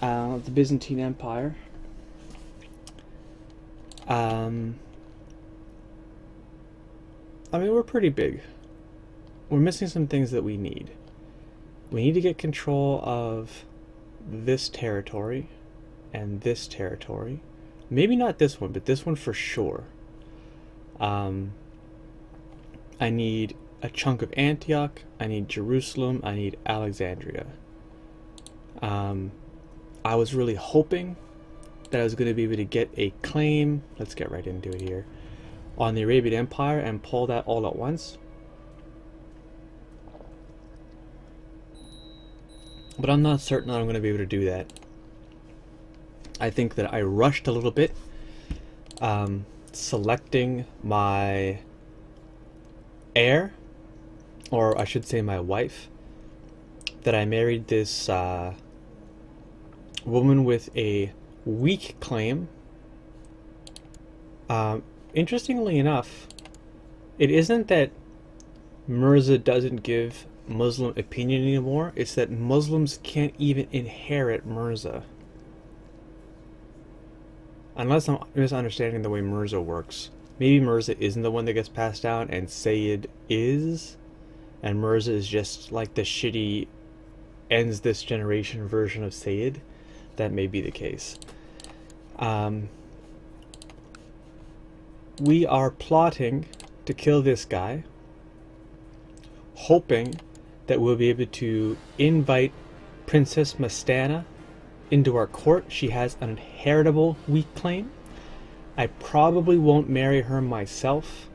uh, the Byzantine Empire. Um, I mean, we're pretty big. We're missing some things that we need. We need to get control of this territory and this territory. Maybe not this one, but this one for sure. Um, I need a chunk of Antioch. I need Jerusalem. I need Alexandria. Um, I was really hoping that I was going to be able to get a claim. Let's get right into it here. On the Arabian Empire and pull that all at once. But I'm not certain that I'm going to be able to do that. I think that I rushed a little bit um, selecting my heir, or I should say my wife, that I married this uh, woman with a weak claim. Um, interestingly enough, it isn't that Mirza doesn't give Muslim opinion anymore, it's that Muslims can't even inherit Mirza. Unless I'm misunderstanding the way Mirza works. Maybe Mirza isn't the one that gets passed down and Sayyid is. And Mirza is just like the shitty ends this generation version of Sayyid. That may be the case. Um, we are plotting to kill this guy, hoping that we'll be able to invite Princess Mastana into our court. She has an inheritable weak claim. I probably won't marry her myself.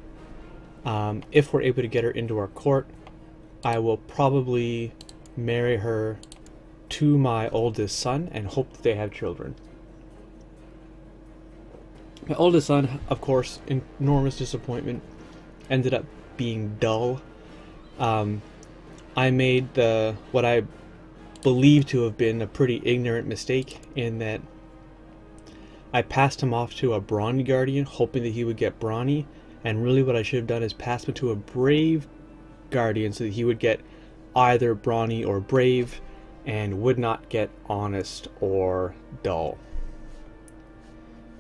Um, if we're able to get her into our court, I will probably marry her to my oldest son and hope that they have children. My oldest son, of course, enormous disappointment, ended up being dull. Um, I made the what I believe to have been a pretty ignorant mistake in that I passed him off to a brawny guardian, hoping that he would get brawny, and really what I should have done is passed him to a brave guardian so that he would get either brawny or brave and would not get honest or dull.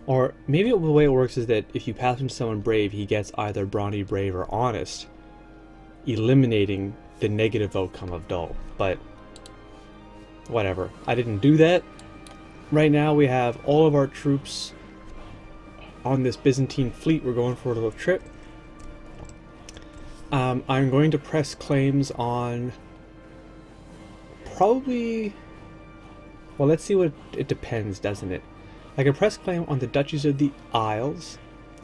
Or maybe the way it works is that if you pass him someone brave, he gets either brawny, brave, or honest, eliminating the negative outcome of dull. But whatever. I didn't do that. Right now we have all of our troops on this Byzantine fleet. We're going for a little trip. Um, I'm going to press claims on probably... Well, let's see what it depends, doesn't it? I can press claim on the Duchies of the Isles.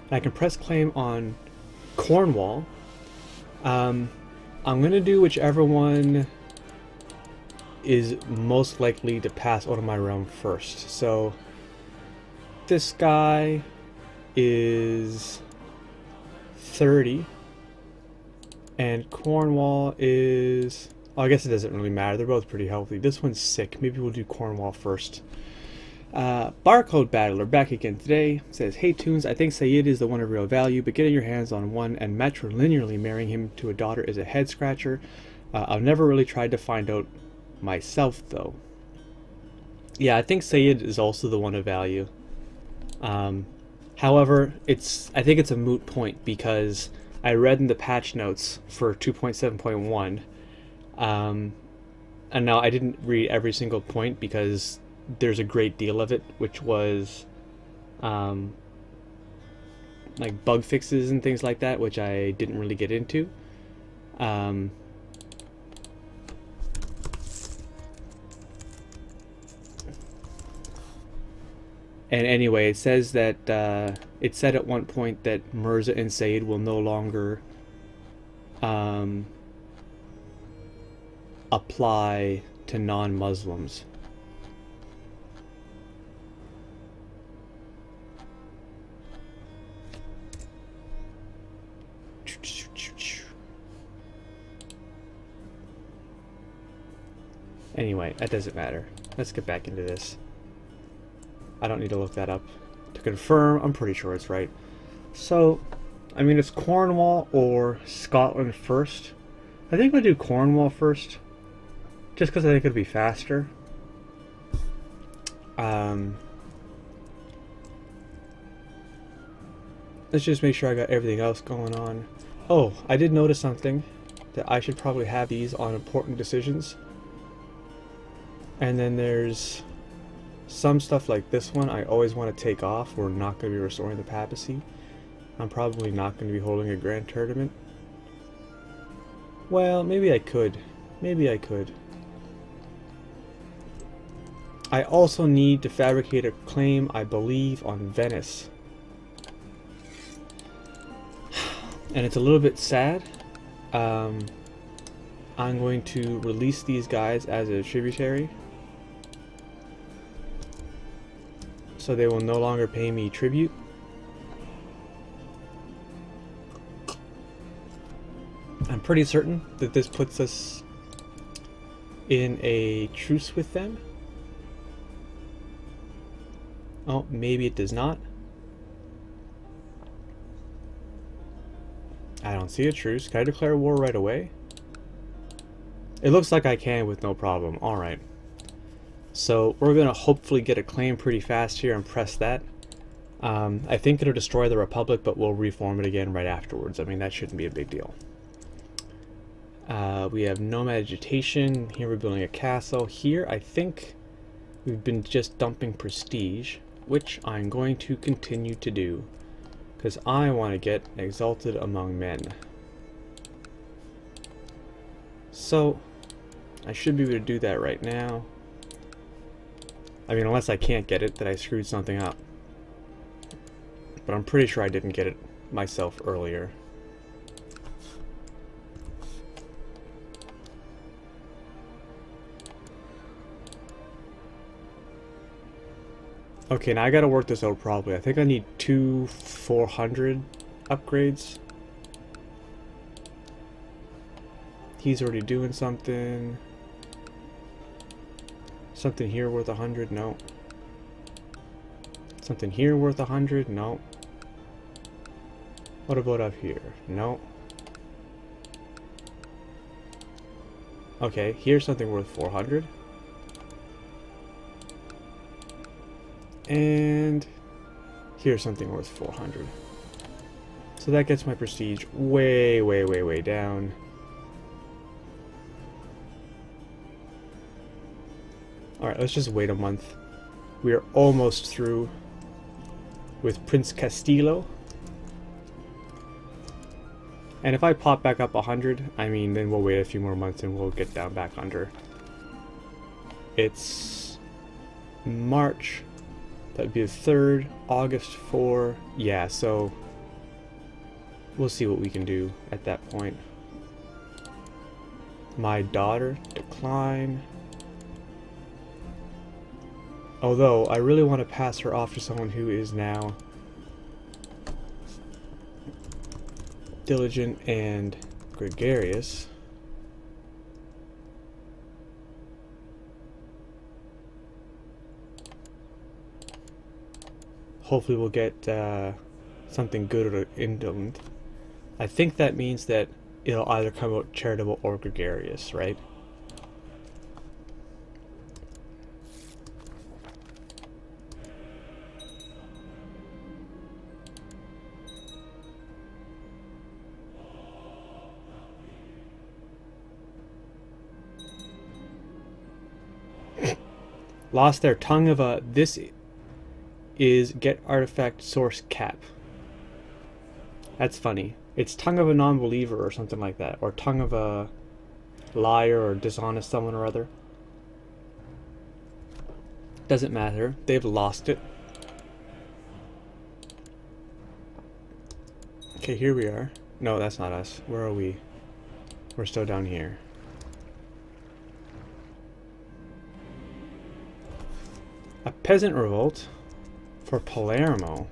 I can press claim on Cornwall. Um, I'm going to do whichever one is most likely to pass out of my realm first. So this guy is 30 and Cornwall is I guess it doesn't really matter. They're both pretty healthy. This one's sick. Maybe we'll do Cornwall first. Uh, Barcode Battler back again today says hey Toons I think Sayyid is the one of real value but getting your hands on one and matrilinearly marrying him to a daughter is a head scratcher. Uh, I've never really tried to find out myself though. Yeah, I think Sayyid is also the one of value. Um, however, it's I think it's a moot point because I read in the patch notes for 2.7.1, um, and now I didn't read every single point because there's a great deal of it, which was um, like bug fixes and things like that, which I didn't really get into. Um, And anyway, it says that uh, it said at one point that Mirza and Sayyid will no longer um, apply to non-Muslims. Anyway, that doesn't matter. Let's get back into this. I don't need to look that up. To confirm, I'm pretty sure it's right. So, I mean, it's Cornwall or Scotland first. I think I'll do Cornwall first. Just because I think it'd be faster. Um, let's just make sure I got everything else going on. Oh, I did notice something that I should probably have these on important decisions. And then there's some stuff like this one I always want to take off. We're not going to be restoring the papacy. I'm probably not going to be holding a grand tournament. Well, maybe I could. Maybe I could. I also need to fabricate a claim, I believe, on Venice. And it's a little bit sad. Um, I'm going to release these guys as a tributary. So they will no longer pay me tribute. I'm pretty certain that this puts us in a truce with them. Oh, maybe it does not. I don't see a truce. Can I declare war right away? It looks like I can with no problem. Alright. So we're going to hopefully get a claim pretty fast here and press that. Um, I think it'll destroy the Republic, but we'll reform it again right afterwards. I mean, that shouldn't be a big deal. Uh, we have nomad agitation. Here we're building a castle. Here, I think we've been just dumping prestige which I'm going to continue to do because I want to get exalted among men. So, I should be able to do that right now. I mean, unless I can't get it, that I screwed something up. But I'm pretty sure I didn't get it myself earlier. Okay, now I gotta work this out probably. I think I need two 400 upgrades. He's already doing something. Something here worth 100? No. Something here worth 100? No. What about up here? No. Okay, here's something worth 400. And here's something worth 400. So that gets my prestige way, way, way, way down. Alright, let's just wait a month. We are almost through with Prince Castillo. And if I pop back up 100, I mean, then we'll wait a few more months and we'll get down back under. It's March That'd be the 3rd, August 4. Yeah, so we'll see what we can do at that point. My daughter, decline. Although, I really want to pass her off to someone who is now diligent and gregarious. Hopefully we'll get uh, something good or indolent. I think that means that it'll either come out charitable or gregarious, right? Lost their tongue of a this is get artifact source cap. That's funny. It's tongue of a non-believer or something like that, or tongue of a liar or dishonest someone or other. Doesn't matter. They've lost it. Okay, here we are. No, that's not us. Where are we? We're still down here. A peasant revolt for Palermo.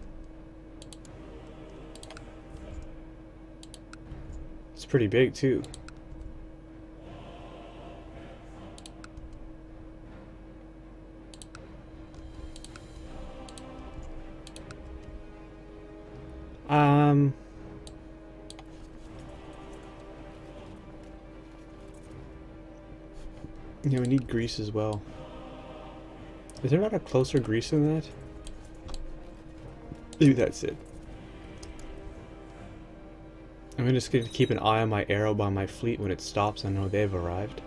It's pretty big too. Um... Yeah, we need Greece as well. Is there not a closer Greece than that? Maybe that's it. I'm just to keep an eye on my arrow by my fleet when it stops. I know they've arrived.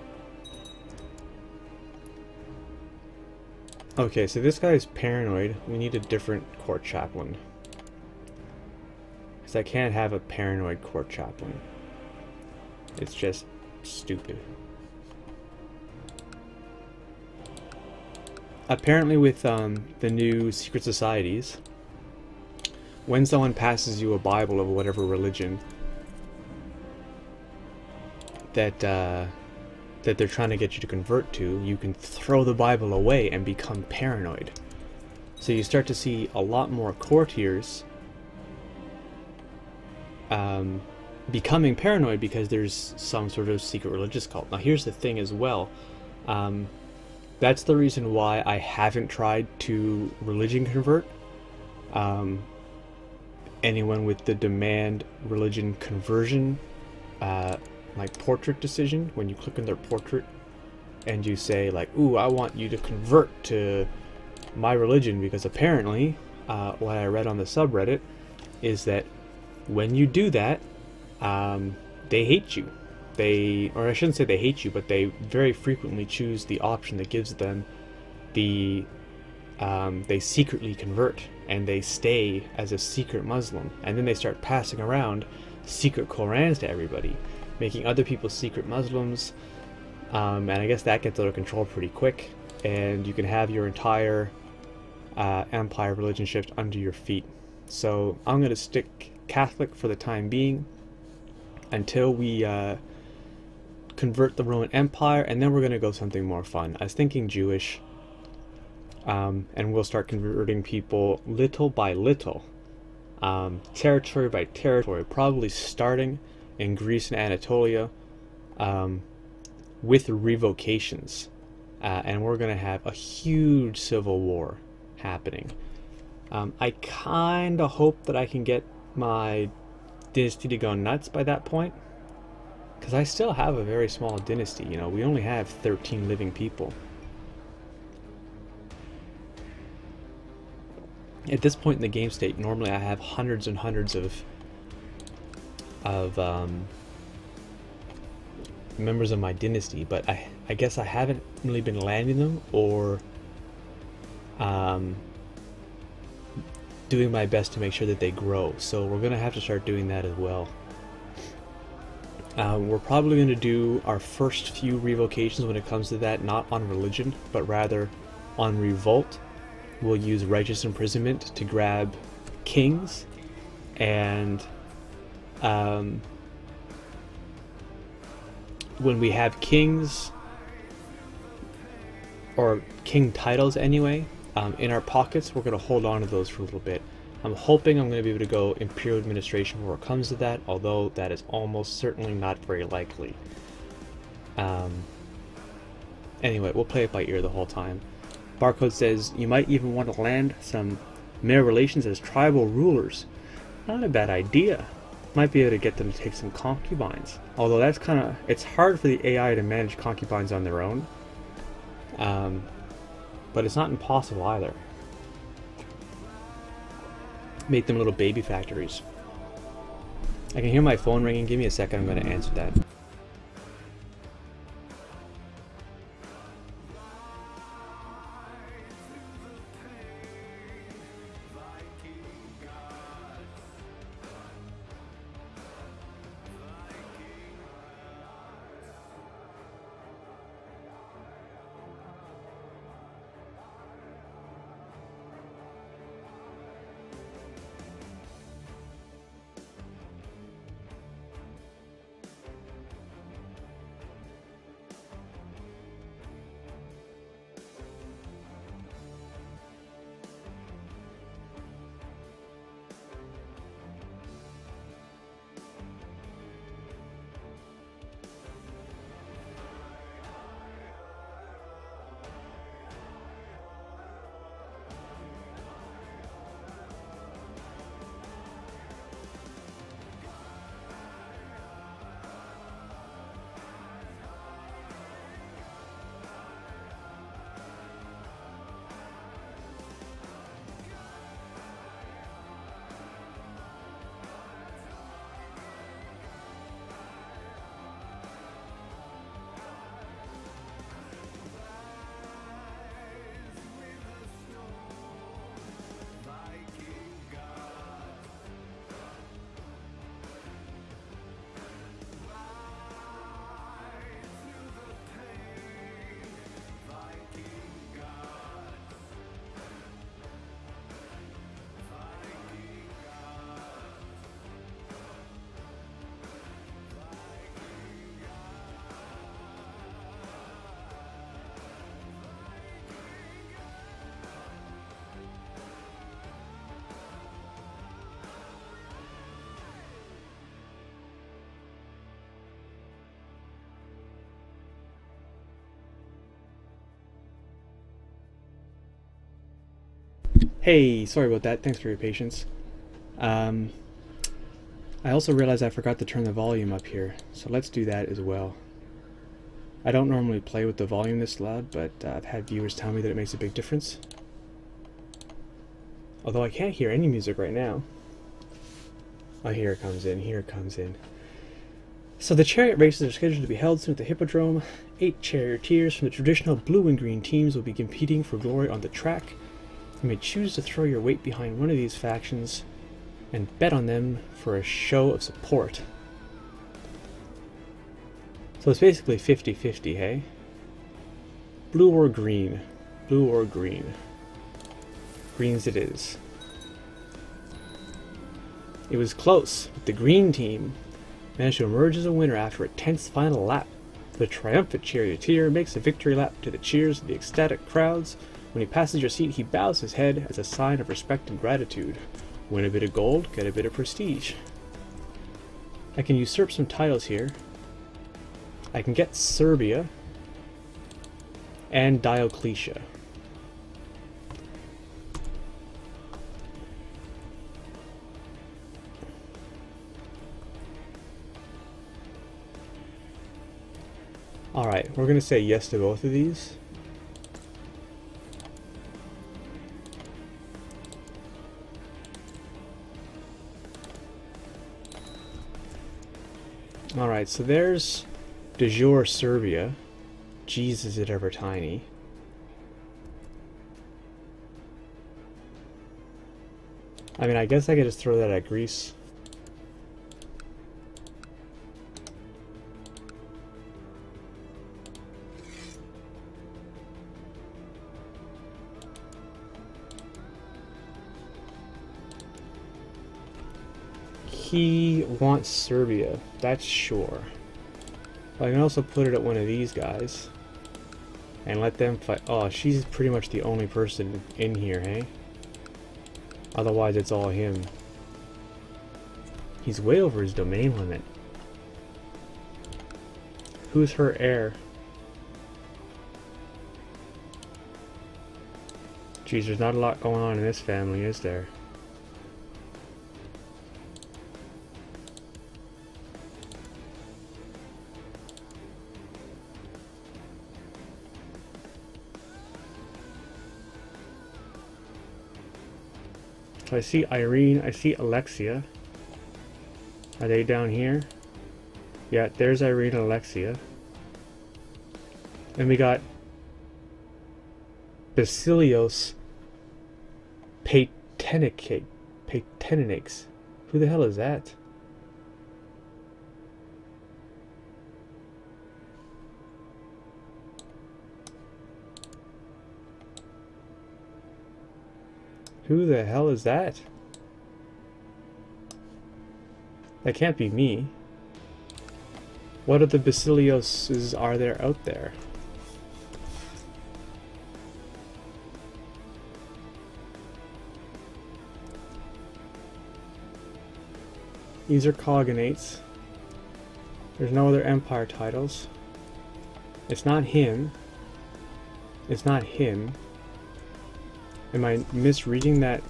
Okay, so this guy is paranoid. We need a different court chaplain. Because I can't have a paranoid court chaplain. It's just stupid. Apparently with um, the new secret societies, when someone passes you a Bible of whatever religion, that uh, that they're trying to get you to convert to, you can throw the Bible away and become paranoid. So you start to see a lot more courtiers um, becoming paranoid because there's some sort of secret religious cult. Now here's the thing as well. Um, that's the reason why I haven't tried to religion convert. Um, anyone with the demand religion conversion uh, like portrait decision when you click on their portrait and you say like ooh I want you to convert to my religion because apparently uh, what I read on the subreddit is that when you do that um, they hate you. They or I shouldn't say they hate you but they very frequently choose the option that gives them the um, they secretly convert and they stay as a secret Muslim and then they start passing around secret Korans to everybody making other people secret Muslims. Um, and I guess that gets out of control pretty quick. And you can have your entire uh, empire religion shift under your feet. So I'm going to stick Catholic for the time being until we uh, convert the Roman Empire, and then we're going to go something more fun. I was thinking Jewish, um, and we'll start converting people little by little, um, territory by territory, probably starting in Greece and Anatolia um, with revocations. Uh, and we're going to have a huge civil war happening. Um, I kind of hope that I can get my dynasty to go nuts by that point. Because I still have a very small dynasty, you know, we only have 13 living people. At this point in the game state, normally I have hundreds and hundreds of of um, members of my dynasty, but I, I guess I haven't really been landing them or um, doing my best to make sure that they grow. So we're to have to start doing that as well. Um, we're probably going to do our first few revocations when it comes to that, not on religion, but rather on revolt. We'll use righteous imprisonment to grab kings and um, when we have kings or king titles anyway um, in our pockets we're going to hold on to those for a little bit. I'm hoping I'm going to be able to go imperial administration before it comes to that although that is almost certainly not very likely. Um, anyway we'll play it by ear the whole time barcode says you might even want to land some male relations as tribal rulers not a bad idea might be able to get them to take some concubines. Although that's kind of, it's hard for the AI to manage concubines on their own. Um, but it's not impossible either. Make them little baby factories. I can hear my phone ringing. Give me a second. I'm going to answer that. Hey, sorry about that. Thanks for your patience. Um, I also realized I forgot to turn the volume up here, so let's do that as well. I don't normally play with the volume this loud, but uh, I've had viewers tell me that it makes a big difference. Although I can't hear any music right now. Oh, here it comes in, here it comes in. So the chariot races are scheduled to be held soon at the Hippodrome. Eight charioteers from the traditional blue and green teams will be competing for glory on the track. You may choose to throw your weight behind one of these factions and bet on them for a show of support. So it's basically 50-50, hey? Blue or green? Blue or green? Greens it is. It was close, but the green team managed to emerge as a winner after a tense final lap. The triumphant charioteer makes a victory lap to the cheers of the ecstatic crowds. When he passes your seat, he bows his head as a sign of respect and gratitude. Win a bit of gold, get a bit of prestige. I can usurp some titles here. I can get Serbia and Diocletia. Alright, we're going to say yes to both of these. Alright, so there's de jure Serbia. Jeez, is it ever tiny. I mean, I guess I could just throw that at Greece. He wants Serbia, that's sure. But I can also put it at one of these guys. And let them fight. Oh, she's pretty much the only person in here, hey? Otherwise, it's all him. He's way over his domain limit. Who's her heir? Geez, there's not a lot going on in this family, is there? So I see Irene, I see Alexia. Are they down here? Yeah, there's Irene and Alexia. And we got Basilios Patenike, Patenix. Who the hell is that? Who the hell is that? That can't be me. What other Basilioses are there out there? These are cognates. There's no other Empire titles. It's not him. It's not him. Am I misreading that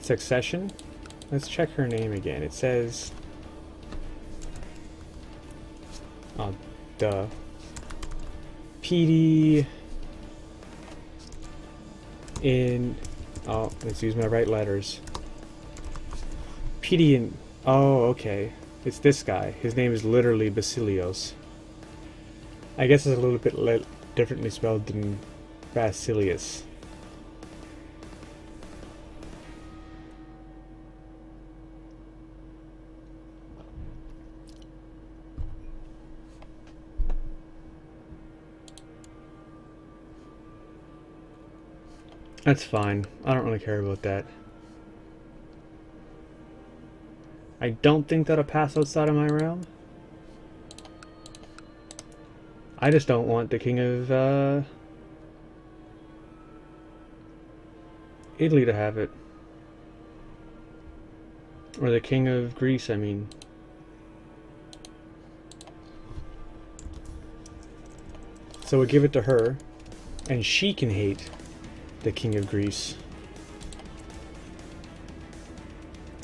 succession? Let's check her name again. It says... Oh, duh. PD... In... Oh, let's use my right letters. PD in... Oh, okay. It's this guy. His name is literally Basilios. I guess it's a little bit differently spelled than Basilius. That's fine. I don't really care about that. I don't think that'll pass outside of my realm. I just don't want the king of, uh, Italy to have it. Or the king of Greece, I mean. So we give it to her, and she can hate the King of Greece.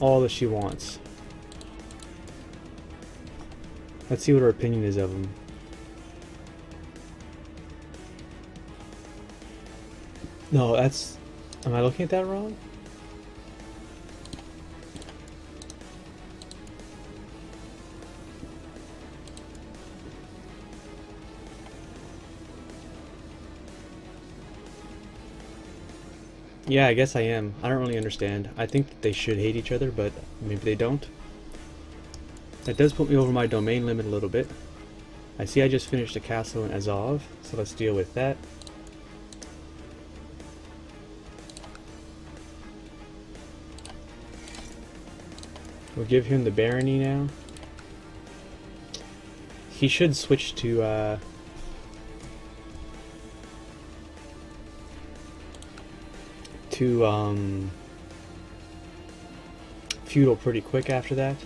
All that she wants. Let's see what her opinion is of him. No, that's... Am I looking at that wrong? Yeah, I guess I am. I don't really understand. I think they should hate each other, but maybe they don't. That does put me over my domain limit a little bit. I see I just finished a castle in Azov, so let's deal with that. We'll give him the barony now. He should switch to uh, to um, feudal pretty quick after that.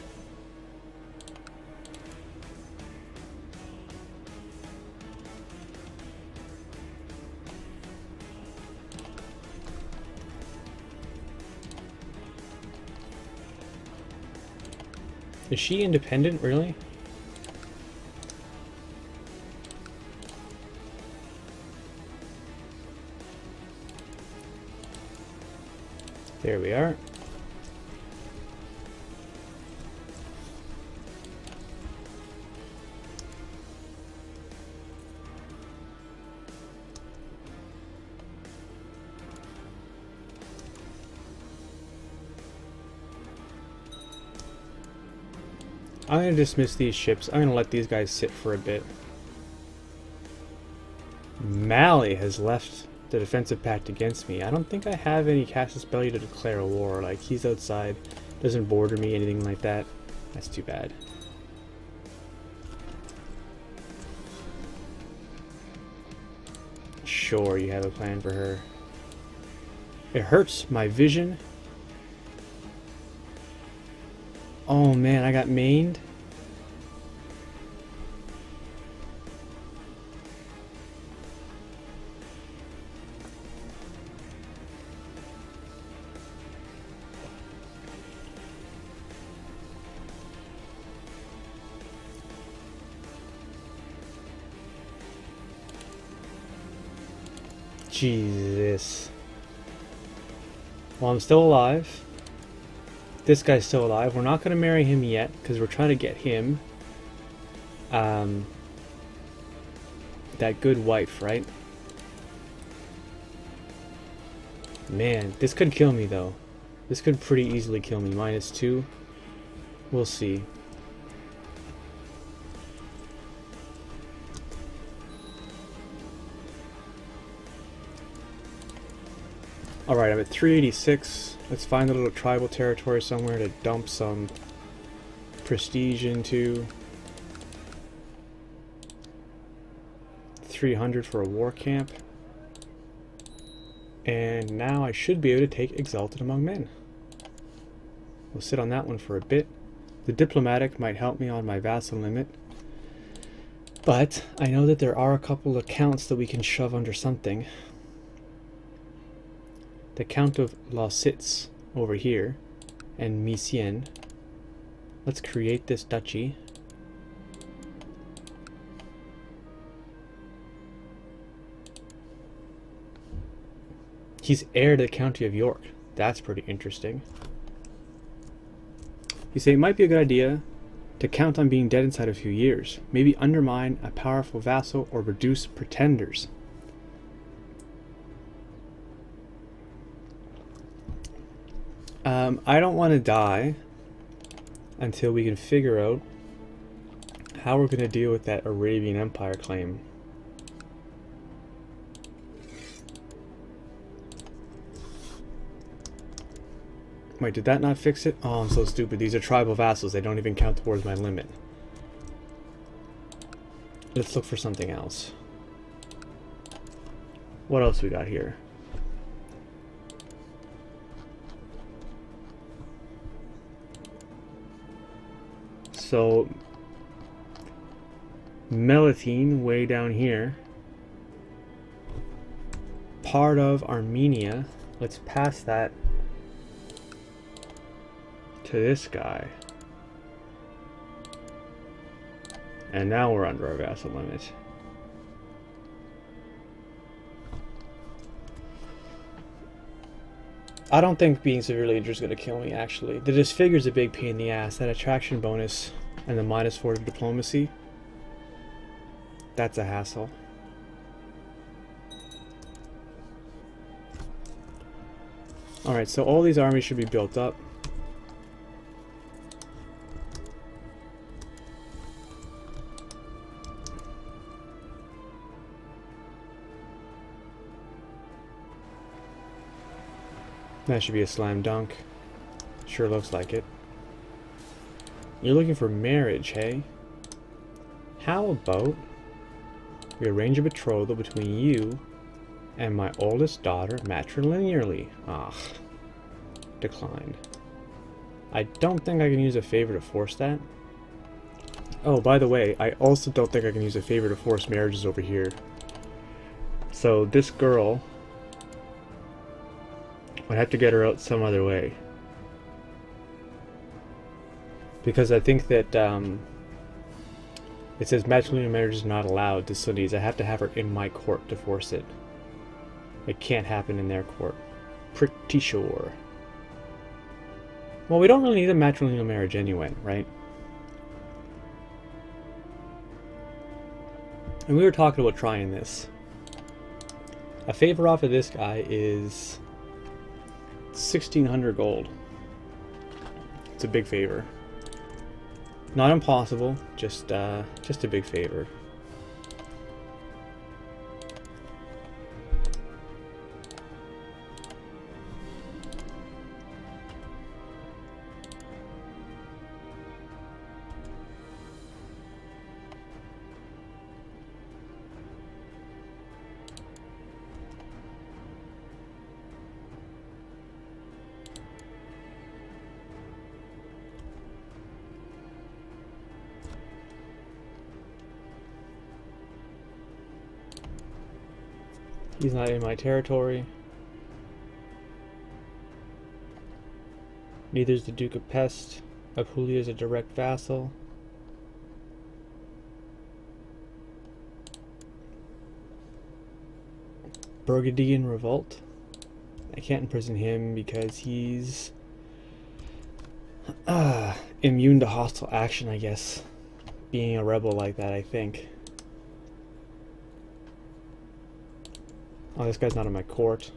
Is she independent, really? There we are. I'm going to dismiss these ships. I'm going to let these guys sit for a bit. Mali has left the defensive pact against me. I don't think I have any casus belli to declare a war. Like, he's outside, doesn't border me, anything like that. That's too bad. Sure, you have a plan for her. It hurts my vision. Oh man, I got mained. Jesus. Well, I'm still alive. This guy's still alive. We're not going to marry him yet because we're trying to get him um, that good wife, right? Man, this could kill me though. This could pretty easily kill me. Minus two. We'll see. Alright, I'm at 386. Let's find a little tribal territory somewhere to dump some prestige into. 300 for a war camp. And now I should be able to take Exalted Among Men. We'll sit on that one for a bit. The Diplomatic might help me on my vassal limit. But I know that there are a couple of counts that we can shove under something the Count of La Lausitz over here and Meissen. Let's create this duchy. He's heir to the County of York. That's pretty interesting. You say it might be a good idea to count on being dead inside a few years. Maybe undermine a powerful vassal or reduce pretenders. Um, I don't want to die until we can figure out how we're going to deal with that Arabian Empire claim. Wait, did that not fix it? Oh, I'm so stupid. These are tribal vassals. They don't even count towards my limit. Let's look for something else. What else we got here? So Melitene way down here. part of Armenia. Let's pass that to this guy. And now we're under our vassal limit. I don't think being severely injured is going to kill me, actually. The disfigure is a big pain in the ass. That attraction bonus and the minus 4 to diplomacy. That's a hassle. Alright, so all these armies should be built up. That should be a slam dunk. Sure looks like it. You're looking for marriage, hey? How about we arrange a betrothal between you and my oldest daughter matrilinearly? Ah, declined. I don't think I can use a favor to force that. Oh, by the way, I also don't think I can use a favor to force marriages over here. So this girl would have to get her out some other way. Because I think that um, it says matrimonial marriage is not allowed to Sunnis. I have to have her in my court to force it. It can't happen in their court. Pretty sure. Well, we don't really need a matrimonial marriage anyway, right? And we were talking about trying this. A favor off of this guy is 1600 gold. It's a big favor. Not impossible, just uh, just a big favor. Not in my territory. Neither is the Duke of Pest. Apulia is a direct vassal. Burgundian Revolt. I can't imprison him because he's uh, immune to hostile action, I guess. Being a rebel like that, I think. Oh, this guy's not in my court.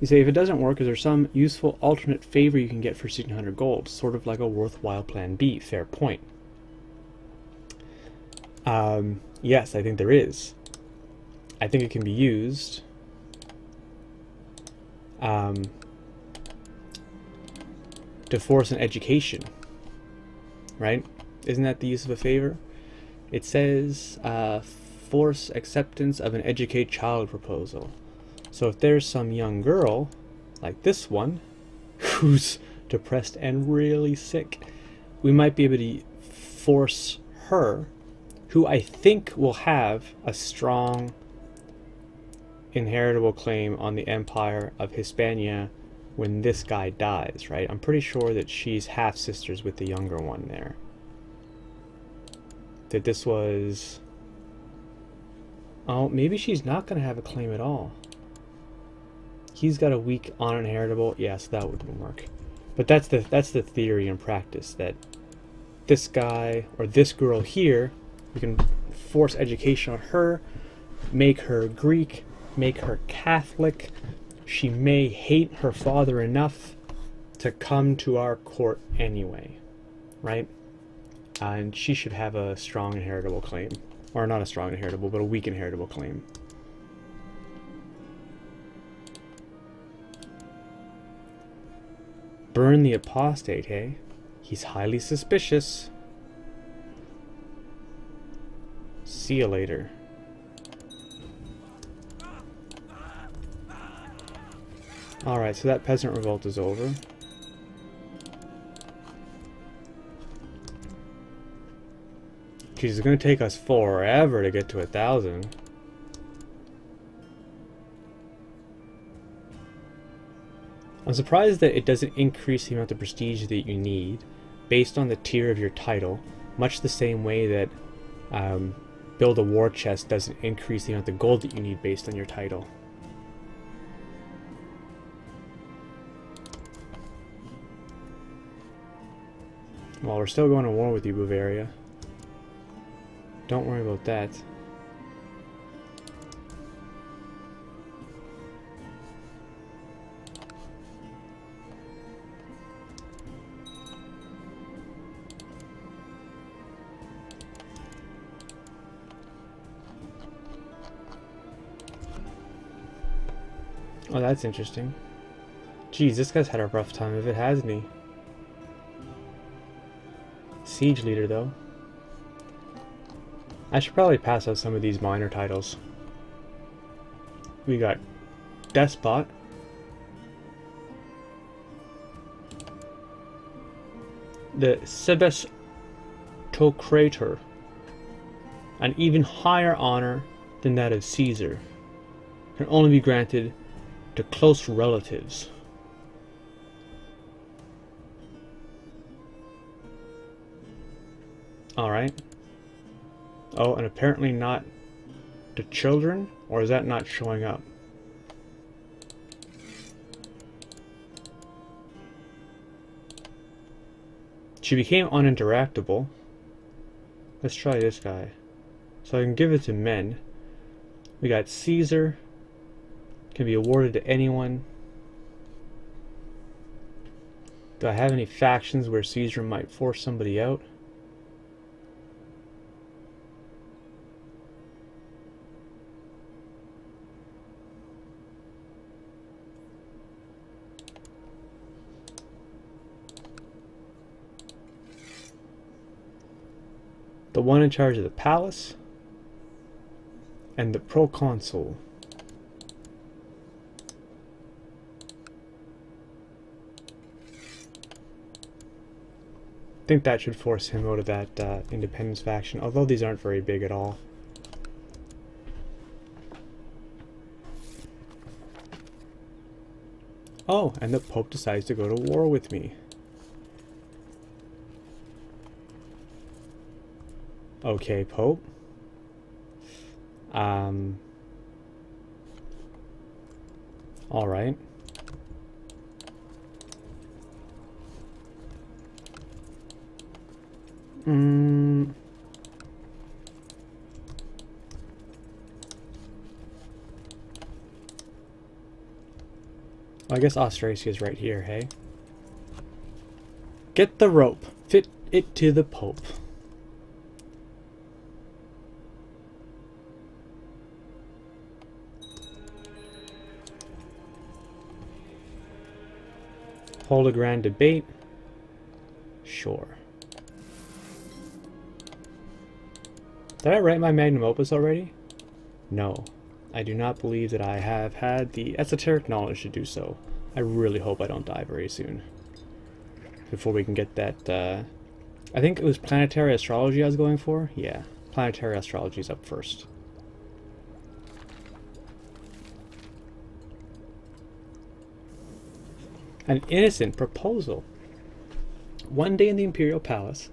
You say, if it doesn't work, is there some useful alternate favor you can get for 1600 gold? Sort of like a worthwhile plan B. Fair point. Um, yes, I think there is. I think it can be used. Um, to force an education. Right? Isn't that the use of a favor? It says, uh, force acceptance of an educate child proposal. So if there's some young girl, like this one, who's depressed and really sick, we might be able to force her, who I think will have a strong inheritable claim on the empire of Hispania when this guy dies, right? I'm pretty sure that she's half sisters with the younger one there. That this was Oh, maybe she's not going to have a claim at all. He's got a weak uninheritable. Yes, that wouldn't work. But that's the that's the theory and practice that this guy or this girl here, we can force education on her, make her Greek, make her Catholic. She may hate her father enough to come to our court anyway, right? And she should have a strong inheritable claim. Or not a strong inheritable, but a weak inheritable claim. Burn the apostate, hey? He's highly suspicious. See you later. Alright, so that peasant revolt is over. Jeez, it's gonna take us forever to get to a thousand. I'm surprised that it doesn't increase the amount of prestige that you need based on the tier of your title, much the same way that um, build a war chest doesn't increase the amount of gold that you need based on your title. Well, we're still going to war with you, Bavaria. Don't worry about that. Oh, that's interesting. Geez, this guy's had a rough time if it, hasn't he? Siege leader, though. I should probably pass out some of these minor titles. We got Despot. The Sebastocrator. An even higher honor than that of Caesar. Can only be granted to close relatives. Alright. Oh, and apparently not to children? Or is that not showing up? She became uninteractable. Let's try this guy. So I can give it to men. We got Caesar, can be awarded to anyone. Do I have any factions where Caesar might force somebody out? One in charge of the palace and the proconsul. I think that should force him out of that uh, independence faction, although these aren't very big at all. Oh, and the Pope decides to go to war with me. Okay, Pope. Um. Alright. Mm. Well, I guess Austrasia is right here, hey? Get the rope. Fit it to the Pope. Hold a grand debate. Sure. Did I write my magnum opus already? No. I do not believe that I have had the esoteric knowledge to do so. I really hope I don't die very soon. Before we can get that, uh, I think it was planetary astrology I was going for? Yeah, planetary astrology is up first. An innocent proposal. One day in the Imperial Palace,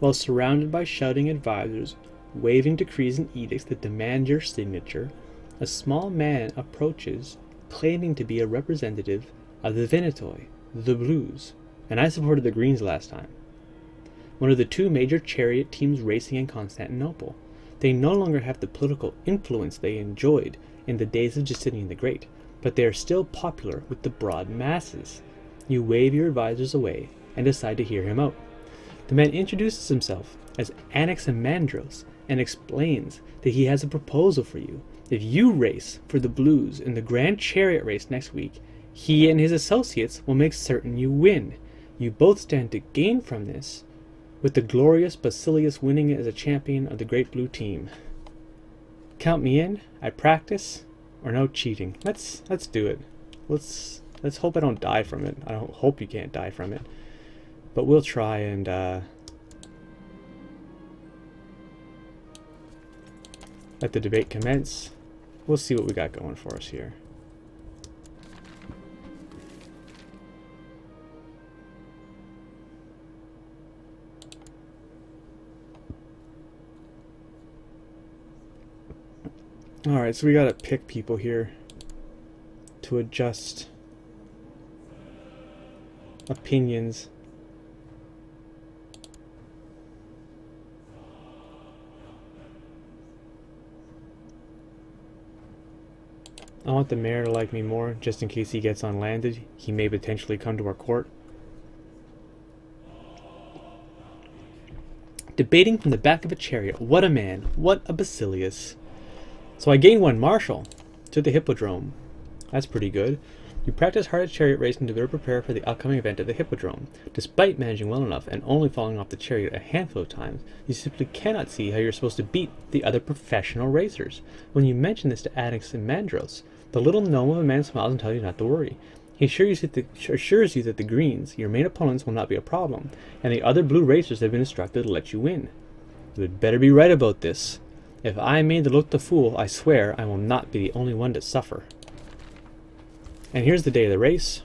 while surrounded by shouting advisors, waving decrees and edicts that demand your signature, a small man approaches, claiming to be a representative of the Venetoi, the Blues, and I supported the Greens last time. One of the two major chariot teams racing in Constantinople. They no longer have the political influence they enjoyed in the days of Justinian the Great, but they are still popular with the broad masses. You wave your advisors away and decide to hear him out. The man introduces himself as Anaximandros and explains that he has a proposal for you. If you race for the Blues in the Grand Chariot race next week, he and his associates will make certain you win. You both stand to gain from this, with the glorious Basileus winning as a champion of the Great Blue Team. Count me in. I practice, or no cheating. Let's let's do it. Let's Let's hope I don't die from it. I don't hope you can't die from it. But we'll try and... Uh, let the debate commence. We'll see what we got going for us here. Alright, so we gotta pick people here to adjust opinions. I want the mayor to like me more, just in case he gets unlanded. He may potentially come to our court. Debating from the back of a chariot. What a man. What a Basileus. So I gained one marshal to the Hippodrome. That's pretty good. You practice hard at chariot racing to better prepare for the upcoming event at the Hippodrome. Despite managing well enough and only falling off the chariot a handful of times, you simply cannot see how you're supposed to beat the other professional racers. When you mention this to Anaximandros, the little gnome of a man smiles and tells you not to worry. He assures you, that the, greens, your main opponents, will not be a problem, and the other blue racers have been instructed to let you win. You had better be right about this. If I am made to look the fool, I swear I will not be the only one to suffer. And here's the day of the race.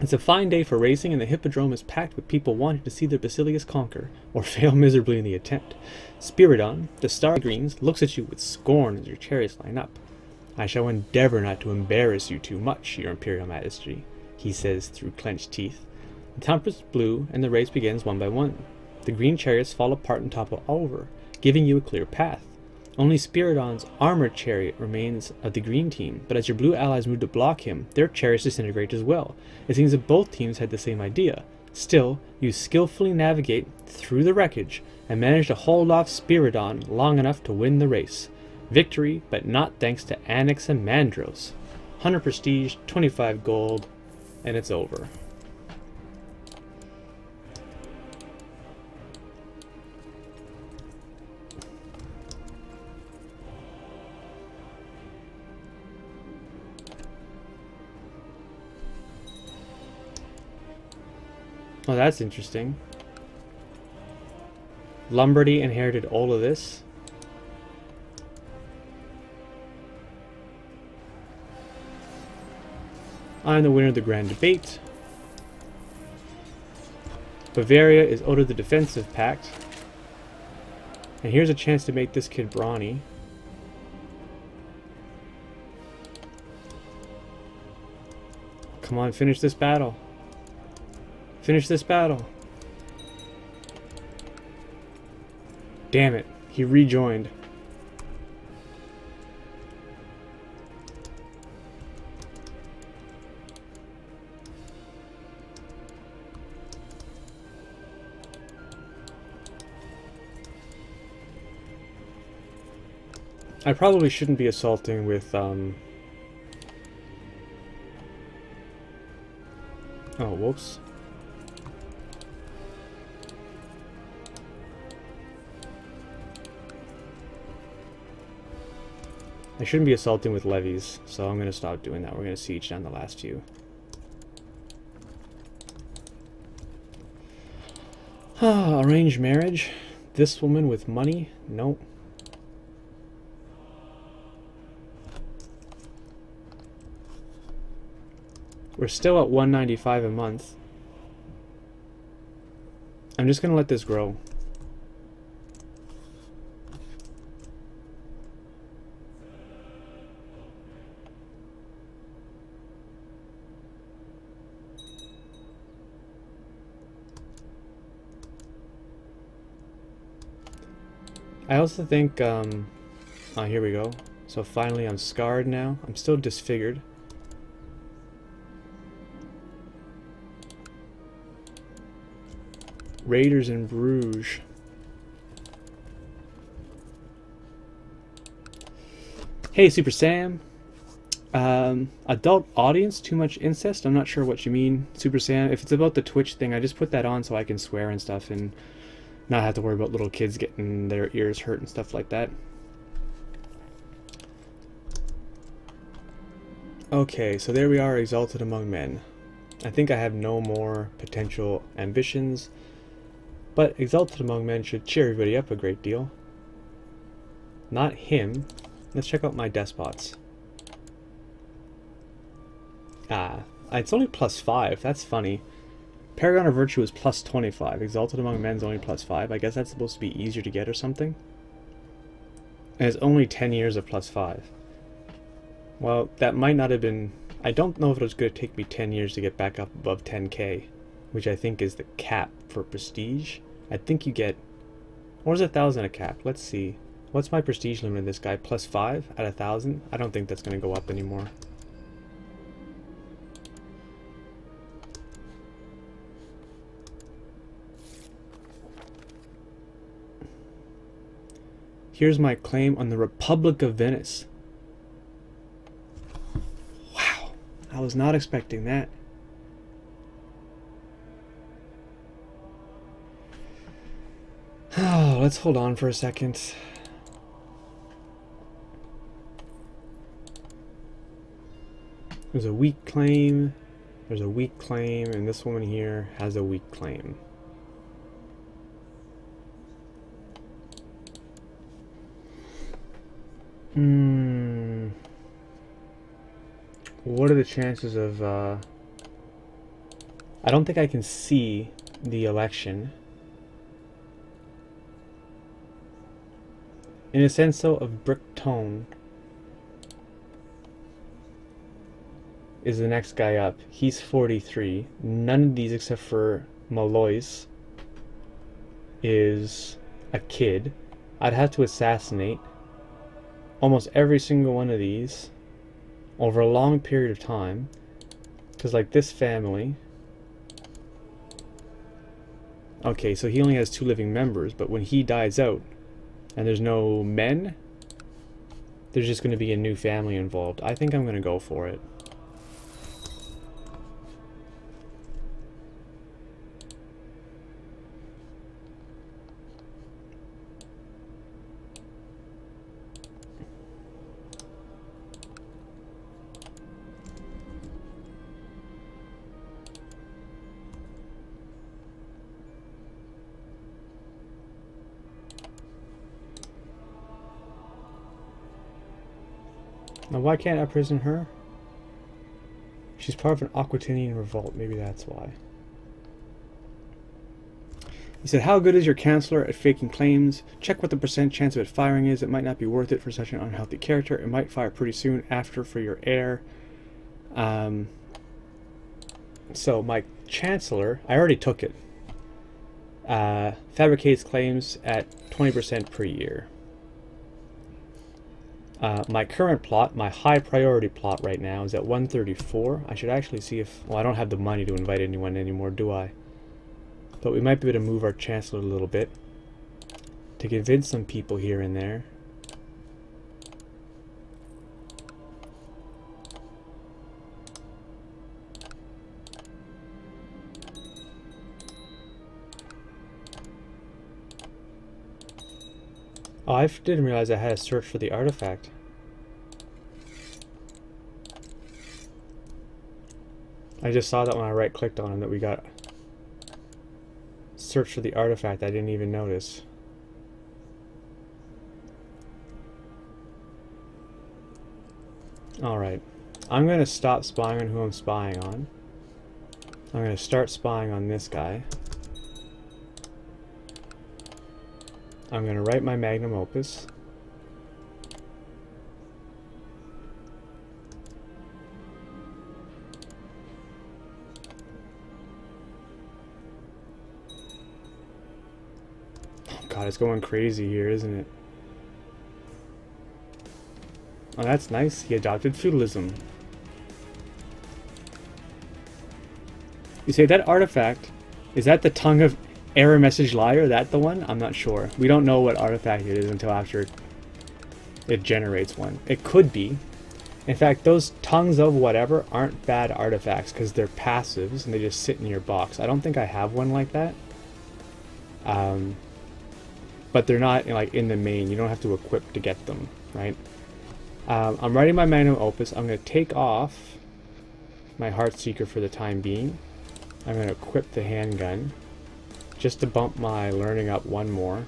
It's a fine day for racing, and the Hippodrome is packed with people wanting to see their Basileus conquer, or fail miserably in the attempt. Spiridon, the star greens, looks at you with scorn as your chariots line up. I shall endeavor not to embarrass you too much, your Imperial Majesty, he says through clenched teeth. The trumpets blew, and the race begins one by one. The green chariots fall apart and topple over, giving you a clear path. Only Spiridon's armored chariot remains of the green team, but as your blue allies move to block him, their chariots disintegrate as well. It seems that both teams had the same idea. Still, you skillfully navigate through the wreckage and manage to hold off Spiridon long enough to win the race. Victory, but not thanks to Anaximandros. 100 prestige, 25 gold, and it's over. Oh, that's interesting. Lombardy inherited all of this. I'm the winner of the Grand Debate. Bavaria is out of the defensive pact. And here's a chance to make this kid brawny. Come on, finish this battle. Finish this battle. Damn it. He rejoined. I probably shouldn't be assaulting with, um... Oh, whoops. I shouldn't be assaulting with levies, so I'm going to stop doing that. We're going to siege down the last few. Ah, arranged marriage. This woman with money? Nope. We're still at 195 a month. I'm just going to let this grow. I also think, um, oh, here we go. So finally I'm scarred now. I'm still disfigured. Raiders in Bruges. Hey, Super Sam. Um, adult audience, too much incest? I'm not sure what you mean, Super Sam. If it's about the Twitch thing, I just put that on so I can swear and stuff and not have to worry about little kids getting their ears hurt and stuff like that. Okay, so there we are, exalted among men. I think I have no more potential ambitions, but exalted among men should cheer everybody up a great deal. Not him. Let's check out my despots. Ah, it's only plus 5, that's funny. Paragon of Virtue is plus 25. Exalted Among Men is only plus 5. I guess that's supposed to be easier to get or something. And it's only 10 years of plus 5. Well, that might not have been... I don't know if it was going to take me 10 years to get back up above 10k, which I think is the cap for prestige. I think you get... Or is a 1,000 a cap? Let's see. What's my prestige limit in this guy? Plus 5 at a 1,000? I don't think that's going to go up anymore. Here's my claim on the Republic of Venice. Wow, I was not expecting that. Oh, let's hold on for a second. There's a weak claim, there's a weak claim, and this woman here has a weak claim. Hmm. What are the chances of, uh... I don't think I can see the election. In a sense, though, of Brick Tone is the next guy up. He's 43. None of these, except for Malois, is a kid. I'd have to assassinate almost every single one of these over a long period of time. Because like this family. Okay so he only has two living members but when he dies out and there's no men there's just going to be a new family involved. I think I'm going to go for it Now why can't I prison her? She's part of an Aquitanian revolt, maybe that's why. He said, how good is your counselor at faking claims? Check what the percent chance of it firing is. It might not be worth it for such an unhealthy character. It might fire pretty soon after for your heir. Um, so my chancellor, I already took it, uh, fabricates claims at 20% per year. Uh, my current plot, my high priority plot right now is at 134. I should actually see if... Well, I don't have the money to invite anyone anymore, do I? But we might be able to move our chancellor a little bit to convince some people here and there. Oh, I didn't realize I had to search for the artifact. I just saw that when I right clicked on him that we got search for the artifact I didn't even notice. Alright. I'm going to stop spying on who I'm spying on. I'm going to start spying on this guy. I'm going to write my magnum opus. God, it's going crazy here, isn't it? Oh, that's nice. He adopted feudalism. You say that artifact, is that the tongue of Error message liar, that the one? I'm not sure. We don't know what artifact it is until after it generates one. It could be. In fact, those tongues of whatever aren't bad artifacts because they're passives and they just sit in your box. I don't think I have one like that. Um, but they're not like in the main. You don't have to equip to get them, right? Um, I'm writing my magnum opus. I'm going to take off my Heartseeker for the time being. I'm going to equip the handgun just to bump my learning up one more.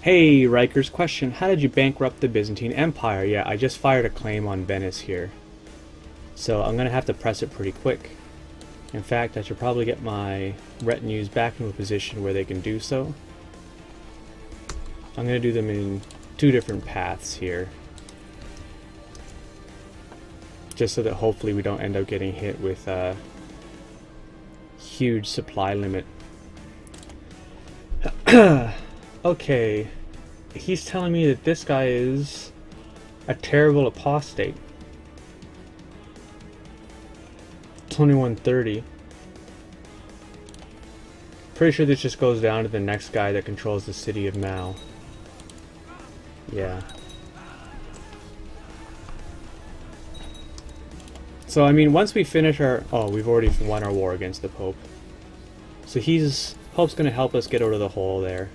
Hey, Riker's question. How did you bankrupt the Byzantine Empire? Yeah, I just fired a claim on Venice here. So I'm going to have to press it pretty quick. In fact, I should probably get my retinues back into a position where they can do so. I'm going to do them in two different paths here. Just so that hopefully we don't end up getting hit with a huge supply limit. okay, he's telling me that this guy is a terrible apostate. 2130. Pretty sure this just goes down to the next guy that controls the city of Mao. Yeah. So, I mean, once we finish our... Oh, we've already won our war against the Pope. So he's... Pope's gonna help us get out of the hole there.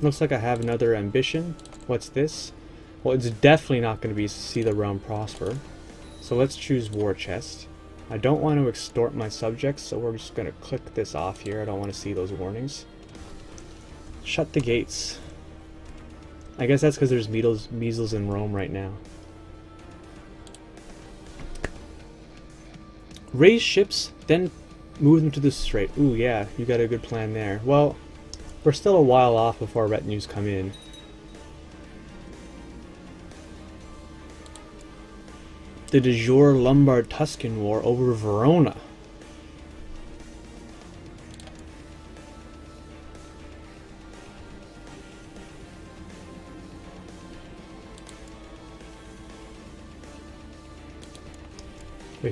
Looks like I have another ambition. What's this? Well, it's definitely not going to be see the realm prosper. So let's choose war chest. I don't want to extort my subjects, so we're just going to click this off here. I don't want to see those warnings. Shut the gates. I guess that's because there's measles, measles in Rome right now. Raise ships, then move them to the strait. Ooh, yeah, you got a good plan there. Well, we're still a while off before retinues come in. the de jure Lombard-Tuscan War over Verona.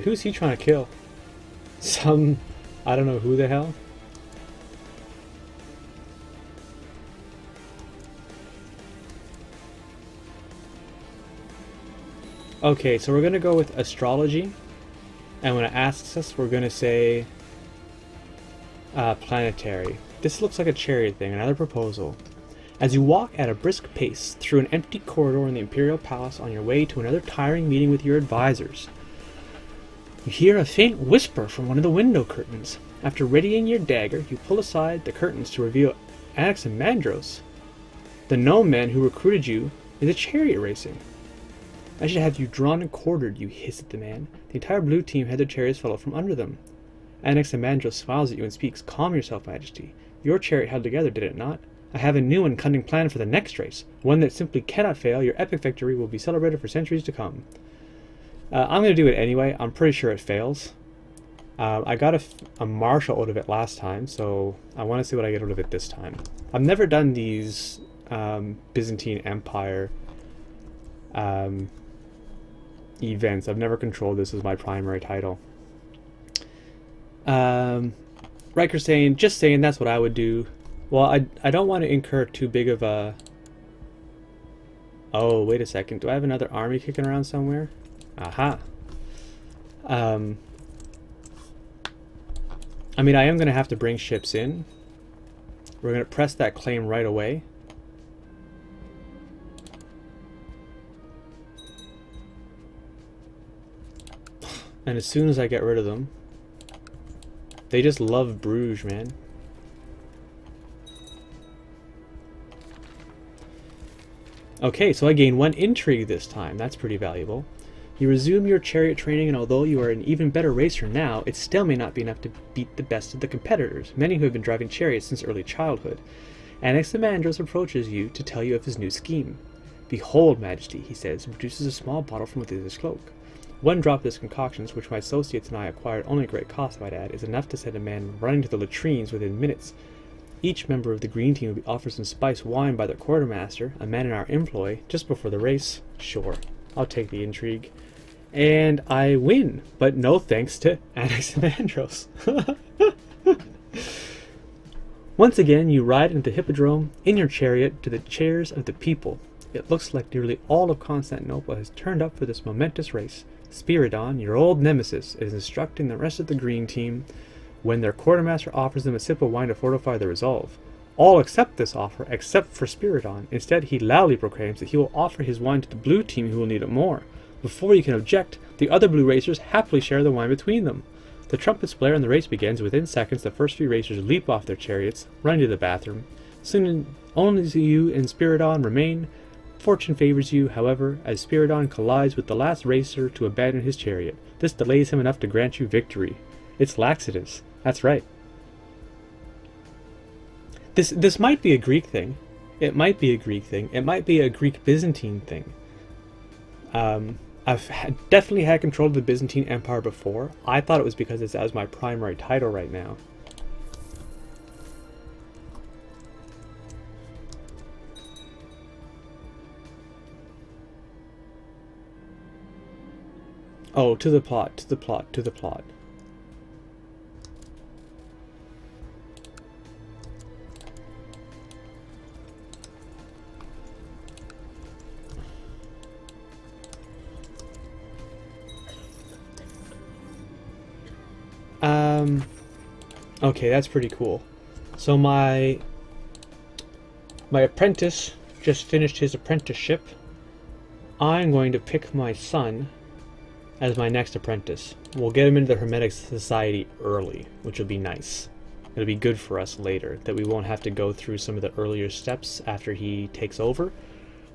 Who's he trying to kill? Some... I don't know who the hell? Okay, so we're going to go with astrology. And when it asks us, we're going to say uh, planetary. This looks like a chariot thing, another proposal. As you walk at a brisk pace through an empty corridor in the Imperial Palace on your way to another tiring meeting with your advisors, you hear a faint whisper from one of the window curtains. After readying your dagger, you pull aside the curtains to reveal Anaximandros. The gnome man who recruited you a chariot racing. I should have you drawn and quartered, you hiss at the man. The entire blue team had their chariots fall from under them. Anaximandros smiles at you and speaks, Calm yourself, Majesty. Your chariot held together, did it not? I have a new and cunning plan for the next race, one that simply cannot fail. Your epic victory will be celebrated for centuries to come. Uh, I'm going to do it anyway. I'm pretty sure it fails. Uh, I got a, a marshal out of it last time, so I want to see what I get out of it this time. I've never done these um, Byzantine Empire um, events. I've never controlled this as my primary title. Um, Riker saying, just saying that's what I would do. Well, I, I don't want to incur too big of a... Oh, wait a second. Do I have another army kicking around somewhere? Aha. Um, I mean, I am going to have to bring ships in. We're going to press that claim right away. And as soon as I get rid of them, they just love Bruges, man. Okay, so I gain one intrigue this time. That's pretty valuable. You resume your chariot training, and although you are an even better racer now, it still may not be enough to beat the best of the competitors, many who have been driving chariots since early childhood. Anaximandros approaches you to tell you of his new scheme. Behold, Majesty, he says, and produces a small bottle from within his cloak. One drop of this concoction, which my associates and I acquired only at great cost, I might add, is enough to send a man running to the latrines within minutes. Each member of the green team will be offered some spiced wine by their quartermaster, a man in our employ, just before the race. Sure, I'll take the intrigue. And I win, but no thanks to Anaximandros. Once again, you ride into the hippodrome in your chariot to the chairs of the people. It looks like nearly all of Constantinople has turned up for this momentous race. Spiridon, your old nemesis, is instructing the rest of the green team when their quartermaster offers them a sip of wine to fortify their resolve. All accept this offer except for Spiridon. Instead, he loudly proclaims that he will offer his wine to the blue team who will need it more. Before you can object, the other blue racers happily share the wine between them. The trumpets blare and the race begins. Within seconds, the first few racers leap off their chariots, running to the bathroom. Soon only you and Spiridon remain, Fortune favors you, however, as Spiridon collides with the last racer to abandon his chariot. This delays him enough to grant you victory. It's laxatives. That's right. This this might be a Greek thing. It might be a Greek thing. It might be a Greek Byzantine thing. Um, I've definitely had control of the Byzantine Empire before. I thought it was because it's as my primary title right now. Oh, to the plot, to the plot, to the plot. Okay, that's pretty cool. So my my apprentice just finished his apprenticeship. I'm going to pick my son as my next apprentice. We'll get him into the Hermetic Society early, which will be nice. It'll be good for us later, that we won't have to go through some of the earlier steps after he takes over.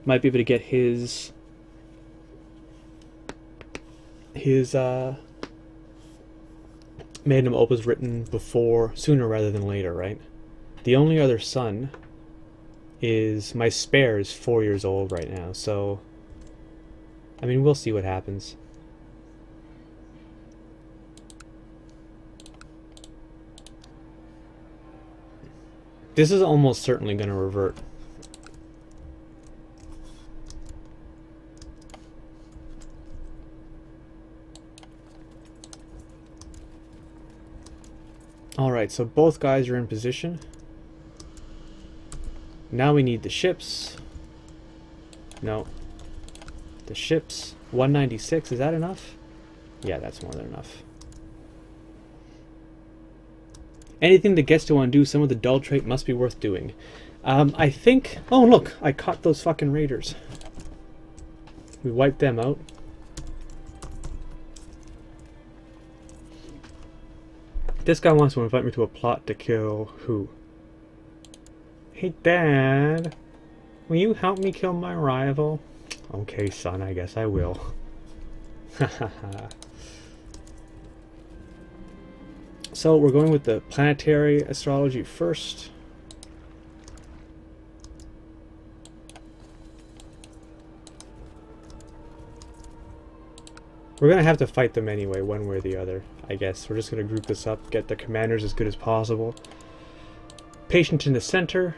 Might be able to get his his uh magnum opus written before sooner rather than later, right? The only other son is my spare is four years old right now, so I mean we'll see what happens. This is almost certainly going to revert. Alright, so both guys are in position. Now we need the ships. No. The ships. 196, is that enough? Yeah, that's more than enough. Anything that gets to undo some of the dull trait must be worth doing. Um, I think... Oh, look! I caught those fucking raiders. We wiped them out. This guy wants to invite me to a plot to kill who? Hey, Dad! Will you help me kill my rival? Okay, son, I guess I will. So we're going with the planetary astrology first. We're going to have to fight them anyway, one way or the other, I guess. We're just going to group this up, get the commanders as good as possible. Patient in the center.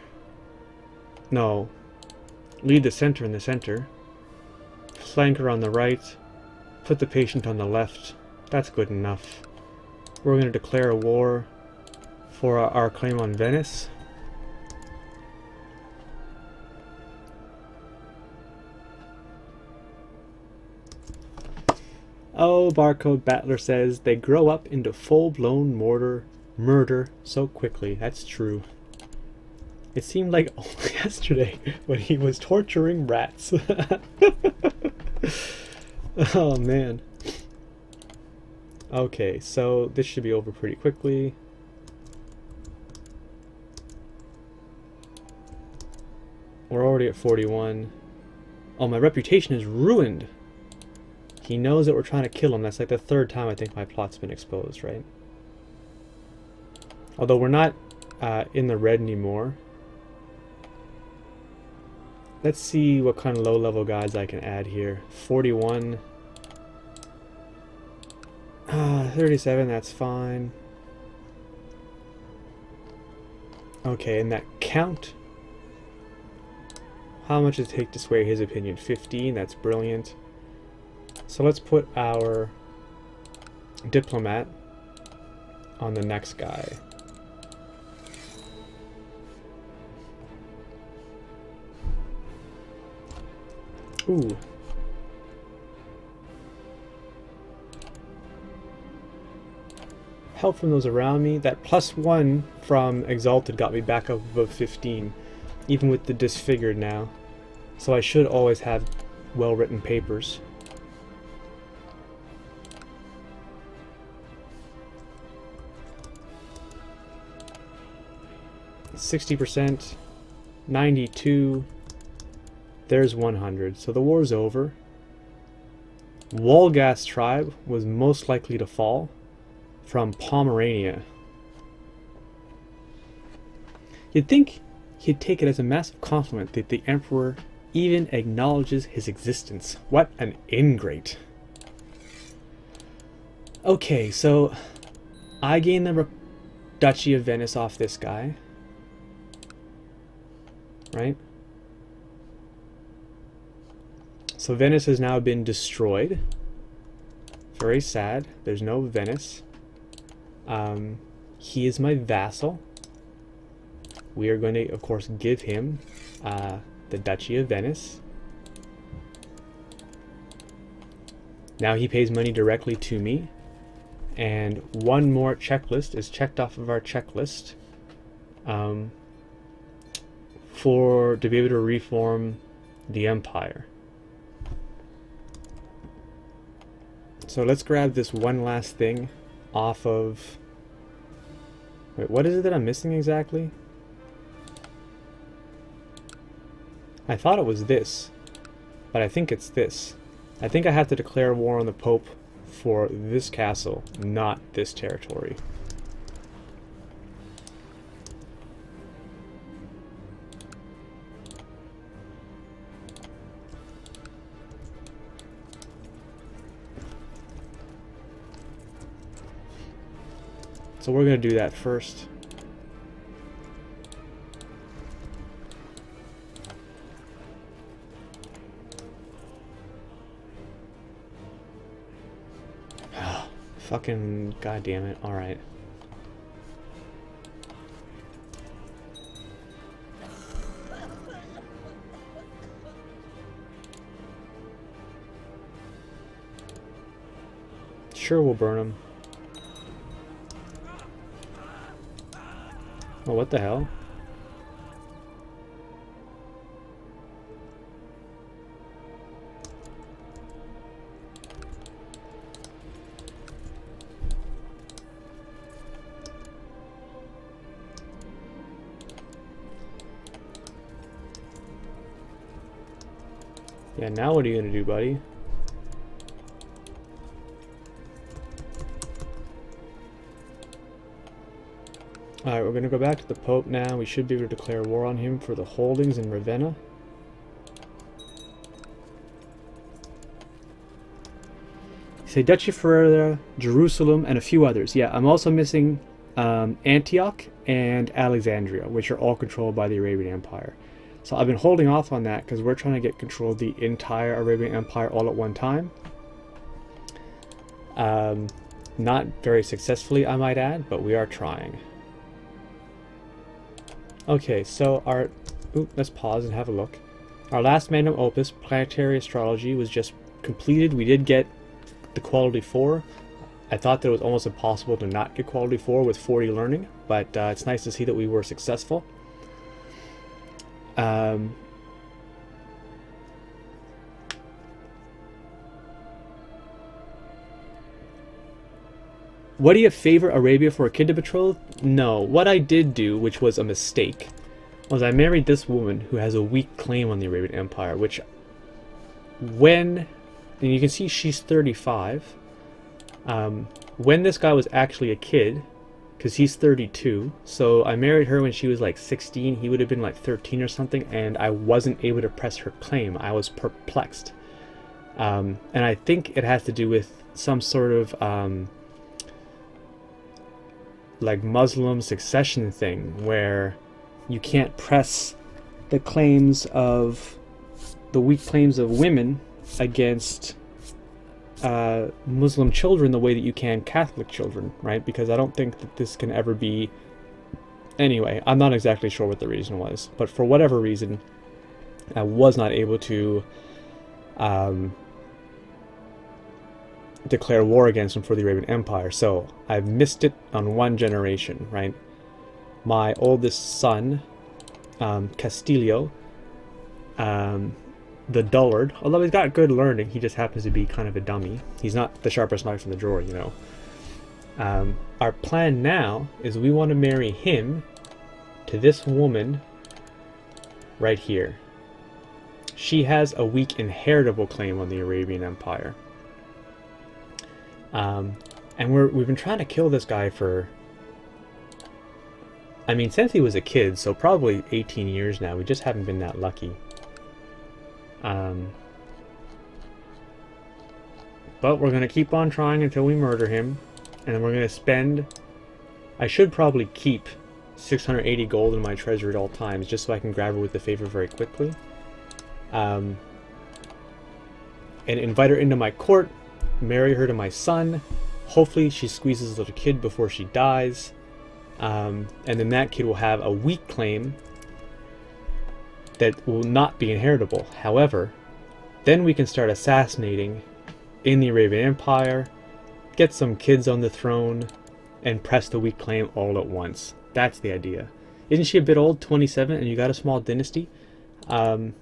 No. Lead the center in the center. Flanker on the right. Put the patient on the left. That's good enough. We're going to declare a war for our claim on Venice. Oh, Barcode Battler says, they grow up into full-blown mortar murder so quickly. That's true. It seemed like only yesterday when he was torturing rats. oh, man. Okay, so this should be over pretty quickly. We're already at 41. Oh, my reputation is ruined. He knows that we're trying to kill him. That's like the third time I think my plot's been exposed, right? Although we're not uh, in the red anymore. Let's see what kind of low-level guys I can add here. 41. Uh, 37, that's fine. Okay, and that count. How much does it take to sway his opinion? 15, that's brilliant. So let's put our diplomat on the next guy. Ooh, help from those around me. That plus one from Exalted got me back up above 15, even with the disfigured now. So I should always have well-written papers. Sixty percent, ninety-two, There's 100. So the war's over. Wolgast tribe was most likely to fall from Pomerania. You'd think he'd take it as a massive compliment that the Emperor even acknowledges his existence. What an ingrate. Okay, so I gain the Duchy of Venice off this guy. Right? So Venice has now been destroyed. Very sad. There's no Venice. Um, he is my vassal. We are going to, of course, give him uh, the Duchy of Venice. Now he pays money directly to me. And one more checklist is checked off of our checklist um, for to be able to reform the empire. So let's grab this one last thing off of... Wait, what is it that I'm missing exactly? I thought it was this, but I think it's this. I think I have to declare war on the Pope for this castle, not this territory. So we're going to do that first. Fucking goddamn it. Alright. Sure, we'll burn them. Oh, what the hell? Yeah, now what are you gonna do, buddy? Alright, we're gonna go back to the Pope now. We should be able to declare war on him for the holdings in Ravenna. Say Duchy Ferrara, Jerusalem, and a few others. Yeah, I'm also missing um, Antioch and Alexandria, which are all controlled by the Arabian Empire. So I've been holding off on that because we're trying to get control of the entire Arabian Empire all at one time. Um, not very successfully, I might add, but we are trying. Okay, so our... Ooh, let's pause and have a look. Our last magnum opus, Planetary Astrology, was just completed. We did get the quality 4. I thought that it was almost impossible to not get quality 4 with 40 learning, but uh, it's nice to see that we were successful. Um, what do you favor Arabia for a kid to betroth? No. What I did do, which was a mistake, was I married this woman who has a weak claim on the Arabian Empire, which when, and you can see she's 35, um, when this guy was actually a kid, because he's 32. So I married her when she was like 16. He would have been like 13 or something, and I wasn't able to press her claim. I was perplexed. Um, and I think it has to do with some sort of um, like Muslim succession thing where you can't press the claims of the weak claims of women against uh, Muslim children the way that you can Catholic children, right? Because I don't think that this can ever be. Anyway, I'm not exactly sure what the reason was, but for whatever reason, I was not able to um, declare war against him for the Arabian Empire. So I've missed it on one generation, right? My oldest son, um, Castilio, um, the dullard, although he's got good learning, he just happens to be kind of a dummy. He's not the sharpest knife in the drawer, you know. Um, our plan now is we want to marry him to this woman right here. she has a weak inheritable claim on the Arabian Empire. Um, and we're, we've been trying to kill this guy for... I mean, since he was a kid, so probably 18 years now. We just haven't been that lucky. Um, but we're going to keep on trying until we murder him. And then we're going to spend... I should probably keep 680 gold in my treasury at all times, just so I can grab her with the favor very quickly. Um, and invite her into my court, marry her to my son. Hopefully she squeezes a little kid before she dies. Um, and then that kid will have a weak claim that will not be inheritable. However, then we can start assassinating in the Arabian Empire, get some kids on the throne, and press the weak claim all at once. That's the idea. Isn't she a bit old, 27, and you got a small dynasty? Um,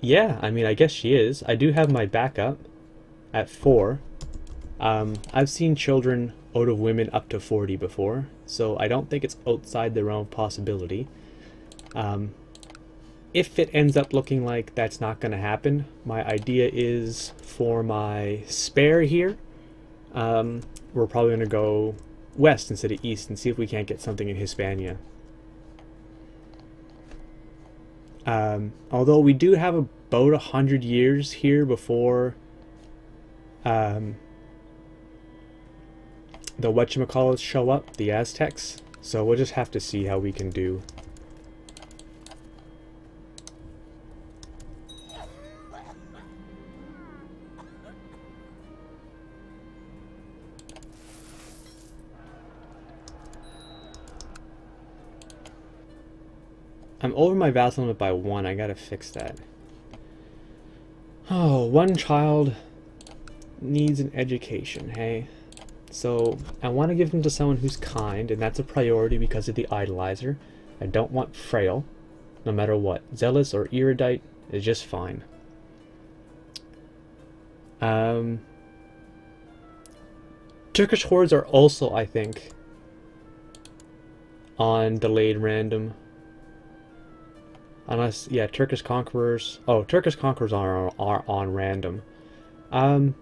yeah, I mean, I guess she is. I do have my backup at 4. Um, I've seen children out of women up to 40 before, so I don't think it's outside the realm of possibility. Um, if it ends up looking like that's not going to happen, my idea is for my spare here, um, we're probably going to go west instead of east and see if we can't get something in Hispania. Um, although we do have about a hundred years here before um, the whatchamacallits show up, the Aztecs. So we'll just have to see how we can do. I'm over my vassal limit by one. I gotta fix that. Oh, one child needs an education, hey? So, I want to give him to someone who's kind, and that's a priority because of the idolizer. I don't want frail, no matter what. Zealous or erudite is just fine. Um, Turkish hordes are also, I think, on delayed random. Unless, yeah, Turkish Conquerors. Oh, Turkish Conquerors are, are on random. Um,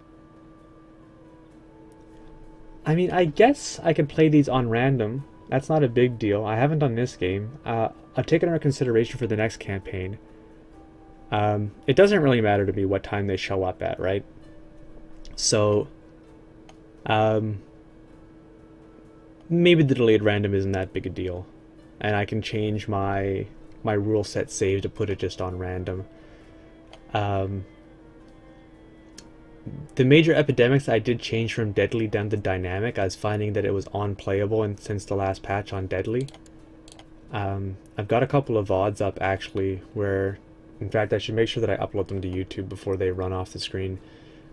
I mean, I guess I can play these on random. That's not a big deal. I haven't done this game. Uh, I'll take it under consideration for the next campaign. Um, it doesn't really matter to me what time they show up at, right? So, um, maybe the delayed random isn't that big a deal. And I can change my my rule set save to put it just on random. Um, the major epidemics I did change from deadly down to dynamic. I was finding that it was unplayable and since the last patch on deadly. Um, I've got a couple of VODs up actually where, in fact, I should make sure that I upload them to YouTube before they run off the screen.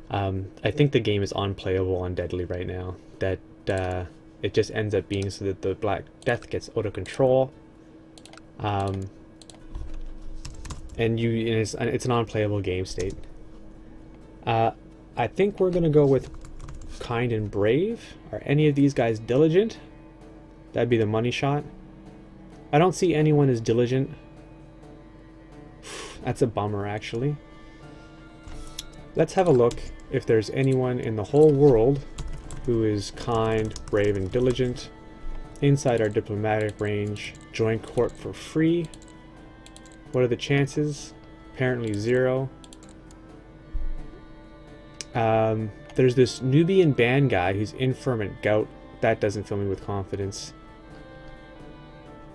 Um, I think the game is unplayable on deadly right now. That uh, it just ends up being so that the Black Death gets out of control. Um, and you and it's, it's an unplayable game state. Uh, I think we're gonna go with kind and brave. Are any of these guys diligent? That'd be the money shot. I don't see anyone as diligent. That's a bummer, actually. Let's have a look if there's anyone in the whole world who is kind, brave, and diligent. Inside our diplomatic range, join court for free. What are the chances? Apparently zero. Um, there's this Nubian band guy who's infirm and gout. That doesn't fill me with confidence.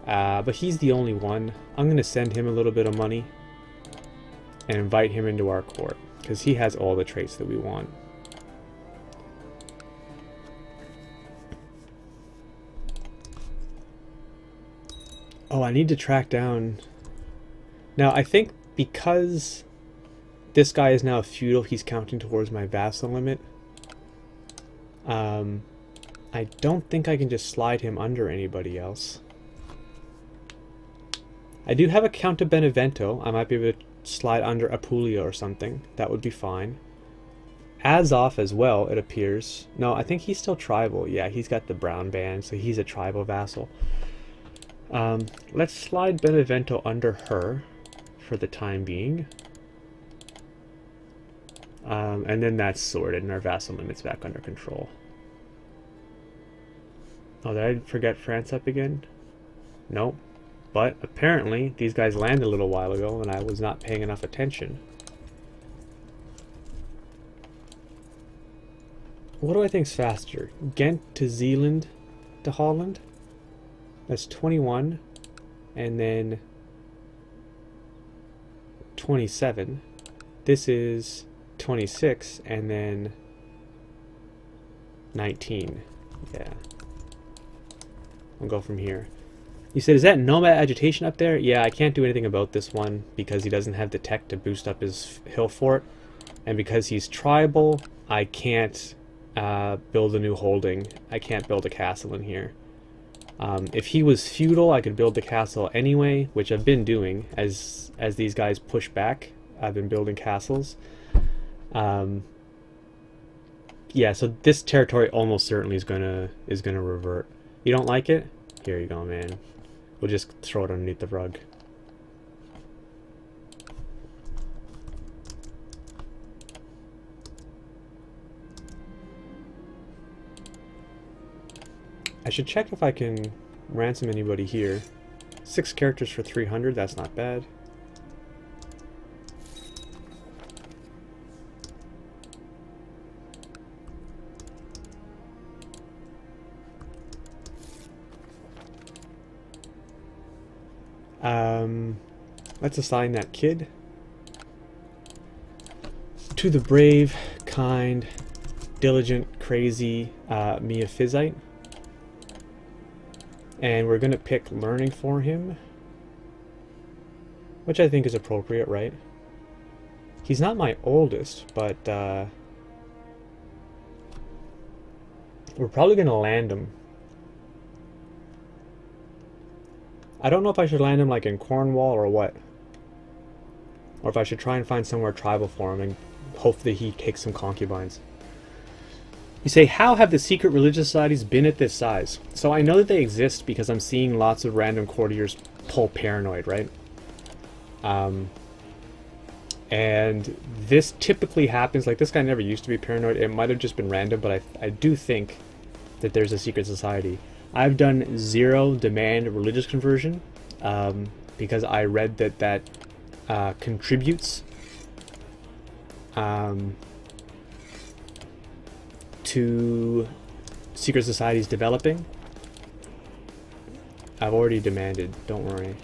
Uh, but he's the only one. I'm going to send him a little bit of money and invite him into our court because he has all the traits that we want. Oh, I need to track down now, I think because this guy is now feudal, he's counting towards my vassal limit. Um, I don't think I can just slide him under anybody else. I do have a Count of Benevento. I might be able to slide under Apulia or something. That would be fine. Azov as well, it appears. No, I think he's still tribal. Yeah, he's got the brown band, so he's a tribal vassal. Um, let's slide Benevento under her for the time being. Um, and then that's sorted and our vassal limit's back under control. Oh, did I forget France up again? Nope. But apparently, these guys landed a little while ago and I was not paying enough attention. What do I think's faster? Ghent to Zeeland to Holland? That's 21. And then 27. This is 26 and then 19. Yeah. We'll go from here. You said, is that Nomad Agitation up there? Yeah, I can't do anything about this one because he doesn't have the tech to boost up his hill fort. And because he's tribal, I can't uh, build a new holding. I can't build a castle in here. Um, if he was feudal, I could build the castle anyway, which I've been doing as as these guys push back. I've been building castles. Um, yeah, so this territory almost certainly is gonna is gonna revert. You don't like it? Here you go, man. We'll just throw it underneath the rug. I should check if I can ransom anybody here. Six characters for 300, that's not bad. Um, let's assign that kid to the brave, kind, diligent, crazy uh, Miaphysite. And we're going to pick learning for him. Which I think is appropriate, right? He's not my oldest, but uh, we're probably going to land him. I don't know if I should land him like in Cornwall or what. Or if I should try and find somewhere tribal for him and hopefully he takes some concubines. You say, how have the secret religious societies been at this size? So I know that they exist because I'm seeing lots of random courtiers pull paranoid, right? Um, and this typically happens, like this guy never used to be paranoid, it might have just been random, but I, I do think that there's a secret society. I've done zero demand religious conversion um, because I read that that uh, contributes um, to secret societies developing. I've already demanded, don't worry.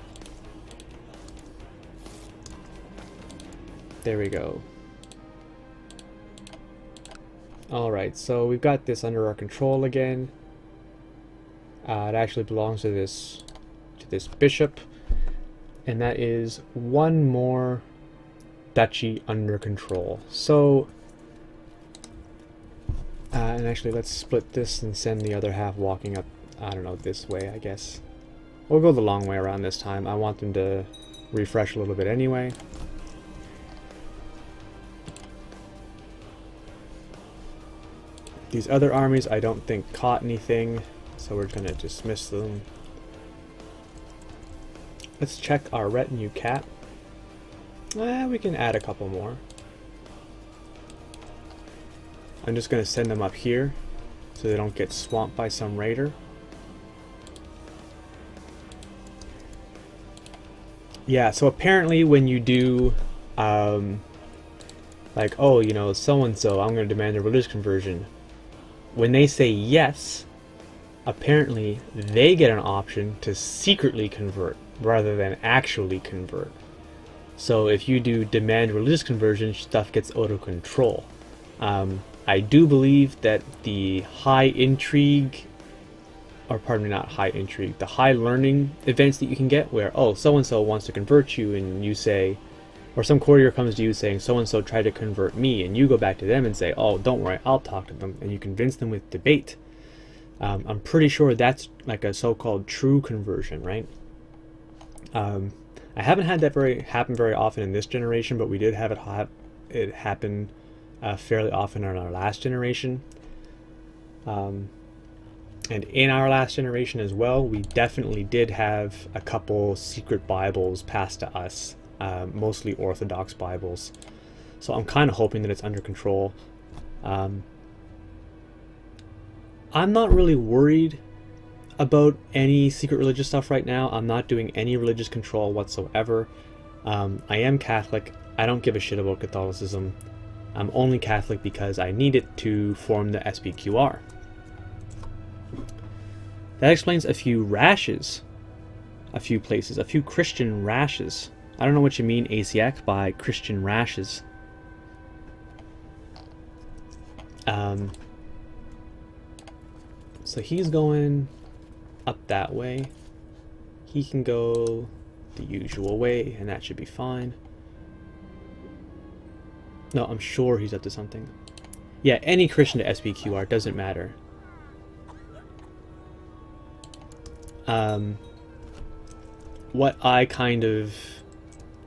There we go. Alright, so we've got this under our control again. Uh, it actually belongs to this to this bishop, and that is one more duchy under control. So, uh, and actually let's split this and send the other half walking up, I don't know, this way, I guess. We'll go the long way around this time. I want them to refresh a little bit anyway. These other armies I don't think caught anything. So we're to dismiss them. Let's check our retinue cap. Eh, we can add a couple more. I'm just to send them up here so they don't get swamped by some raider. Yeah, so apparently when you do, um, like, oh, you know, so-and-so, I'm going to demand a religious conversion. When they say yes, apparently they get an option to secretly convert rather than actually convert. So if you do demand religious conversion, stuff gets out of control. Um, I do believe that the high intrigue, or pardon me, not high intrigue, the high learning events that you can get where, oh, so-and-so wants to convert you and you say, or some courier comes to you saying, so-and-so tried to convert me, and you go back to them and say, oh, don't worry, I'll talk to them, and you convince them with debate. Um, I'm pretty sure that's like a so-called true conversion, right? Um, I haven't had that very happen very often in this generation, but we did have it ha it happen uh, fairly often in our last generation. Um, and in our last generation as well, we definitely did have a couple secret Bibles passed to us, uh, mostly Orthodox Bibles. So I'm kind of hoping that it's under control. Um, I'm not really worried about any secret religious stuff right now. I'm not doing any religious control whatsoever. Um, I am Catholic. I don't give a shit about Catholicism. I'm only Catholic because I need it to form the SPQR. That explains a few rashes. A few places. A few Christian rashes. I don't know what you mean, ACX, by Christian rashes. Um, so he's going up that way. He can go the usual way, and that should be fine. No, I'm sure he's up to something. Yeah, any Christian to SPQR, doesn't matter. Um, what I kind of...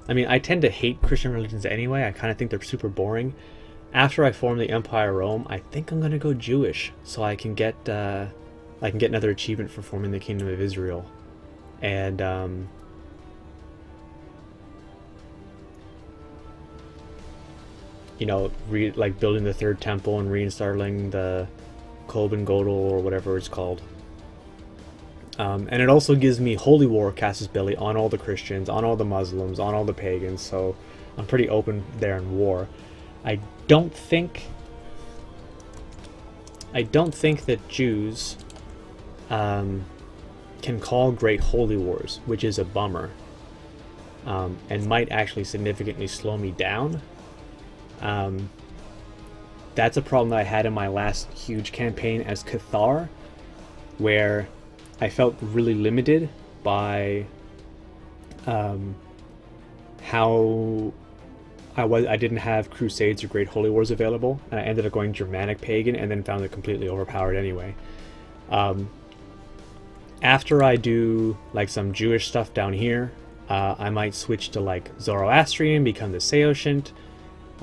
I mean, I tend to hate Christian religions anyway. I kind of think they're super boring. After I form the Empire Rome, I think I'm going to go Jewish, so I can get... Uh, I can get another achievement for forming the Kingdom of Israel. And, um, you know, re like building the third temple and reinstalling the Kohen Gadol or whatever it's called. Um, and it also gives me Holy War Casus Belli on all the Christians, on all the Muslims, on all the pagans, so I'm pretty open there in war. I don't think... I don't think that Jews um, can call great holy wars, which is a bummer, um, and might actually significantly slow me down um, that's a problem that I had in my last huge campaign as Cathar, where I felt really limited by um, how I was I didn't have Crusades or Great Holy Wars available, and I ended up going Germanic Pagan, and then found it completely overpowered anyway. Um, after I do like some Jewish stuff down here, uh, I might switch to like Zoroastrian, become the Saoshyant,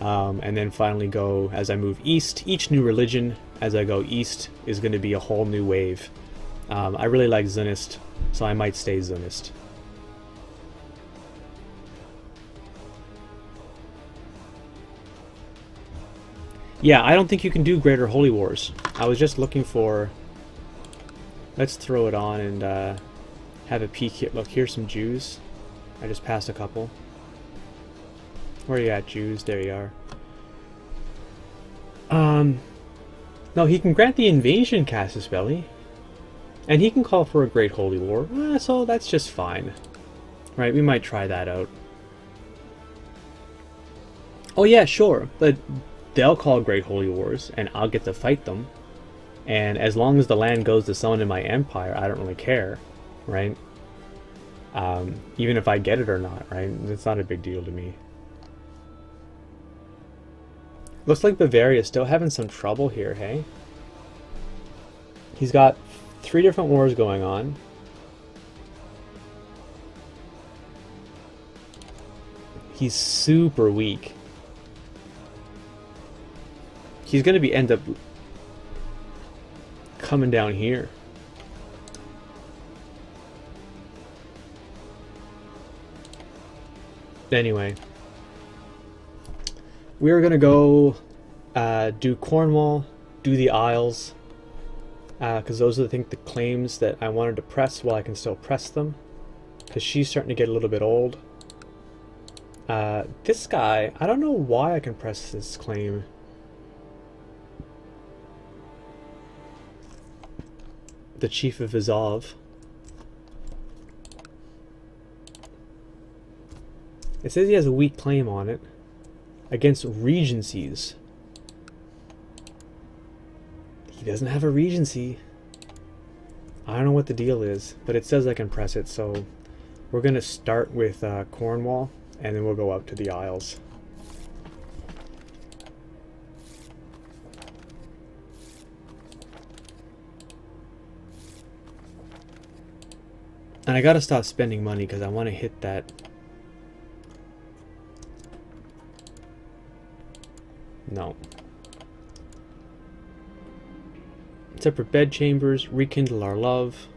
um, and then finally go as I move east. Each new religion as I go east is going to be a whole new wave. Um, I really like Zunist, so I might stay Zunist. Yeah, I don't think you can do Greater Holy Wars. I was just looking for... Let's throw it on and uh, have a peek here. Look, here's some Jews. I just passed a couple. Where are you at, Jews? There you are. Um, no, he can grant the invasion, Casus Belli. And he can call for a Great Holy War. Uh, so that's just fine. Right, we might try that out. Oh yeah, sure. But they'll call Great Holy Wars, and I'll get to fight them. And as long as the land goes to someone in my empire, I don't really care, right? Um, even if I get it or not, right? It's not a big deal to me. Looks like Bavaria's still having some trouble here, hey? He's got three different wars going on. He's super weak. He's going to be end up coming down here. Anyway we are going to go uh, do Cornwall, do the Isles, because uh, those are the, think, the claims that I wanted to press while I can still press them, because she's starting to get a little bit old. Uh, this guy, I don't know why I can press this claim. The Chief of Azov. It says he has a weak claim on it against regencies. He doesn't have a regency. I don't know what the deal is, but it says I can press it, so we're going to start with uh, Cornwall, and then we'll go up to the Isles. And I gotta stop spending money because I want to hit that No. Separate bed chambers, rekindle our love.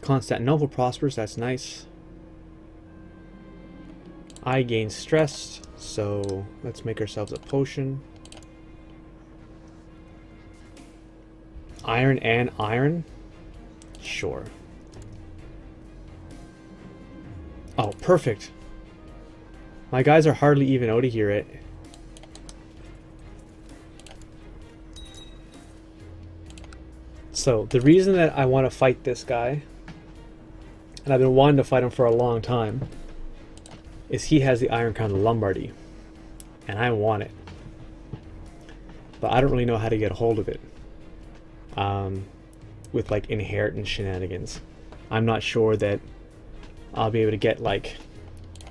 Constantinople prospers, that's nice. I gain stress, so let's make ourselves a potion. Iron and iron? Sure. Oh, perfect. My guys are hardly even out of here. It. So, the reason that I want to fight this guy, and I've been wanting to fight him for a long time, is he has the Iron Crown of Lombardy. And I want it. But I don't really know how to get a hold of it um, with like inheritance shenanigans. I'm not sure that I'll be able to get like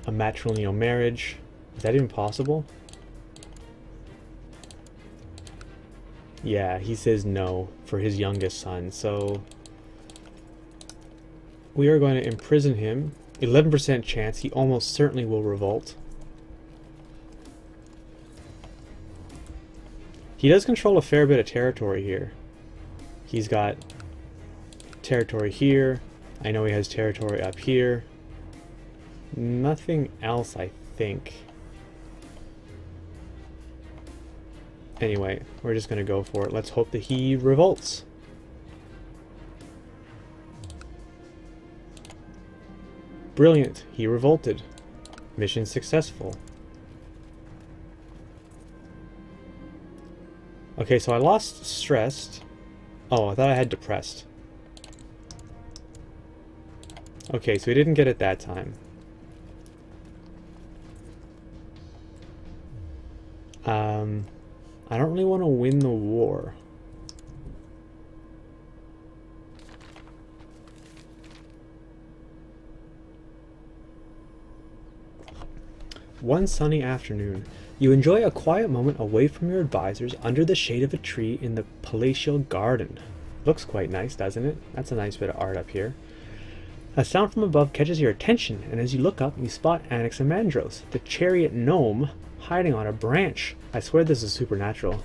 a matrilineal marriage. Is that even possible? Yeah, he says no for his youngest son, so we are going to imprison him. 11% chance he almost certainly will revolt. He does control a fair bit of territory here. He's got territory here. I know he has territory up here. Nothing else, I think. Anyway, we're just going to go for it. Let's hope that he revolts. Brilliant. He revolted. Mission successful. Okay, so I lost stressed. Oh, I thought I had depressed. Okay, so we didn't get it that time. Um, I don't really want to win the war. One sunny afternoon, you enjoy a quiet moment away from your advisors under the shade of a tree in the palatial garden. Looks quite nice, doesn't it? That's a nice bit of art up here. A sound from above catches your attention, and as you look up, you spot Anaximandros, the chariot gnome, hiding on a branch. I swear this is supernatural.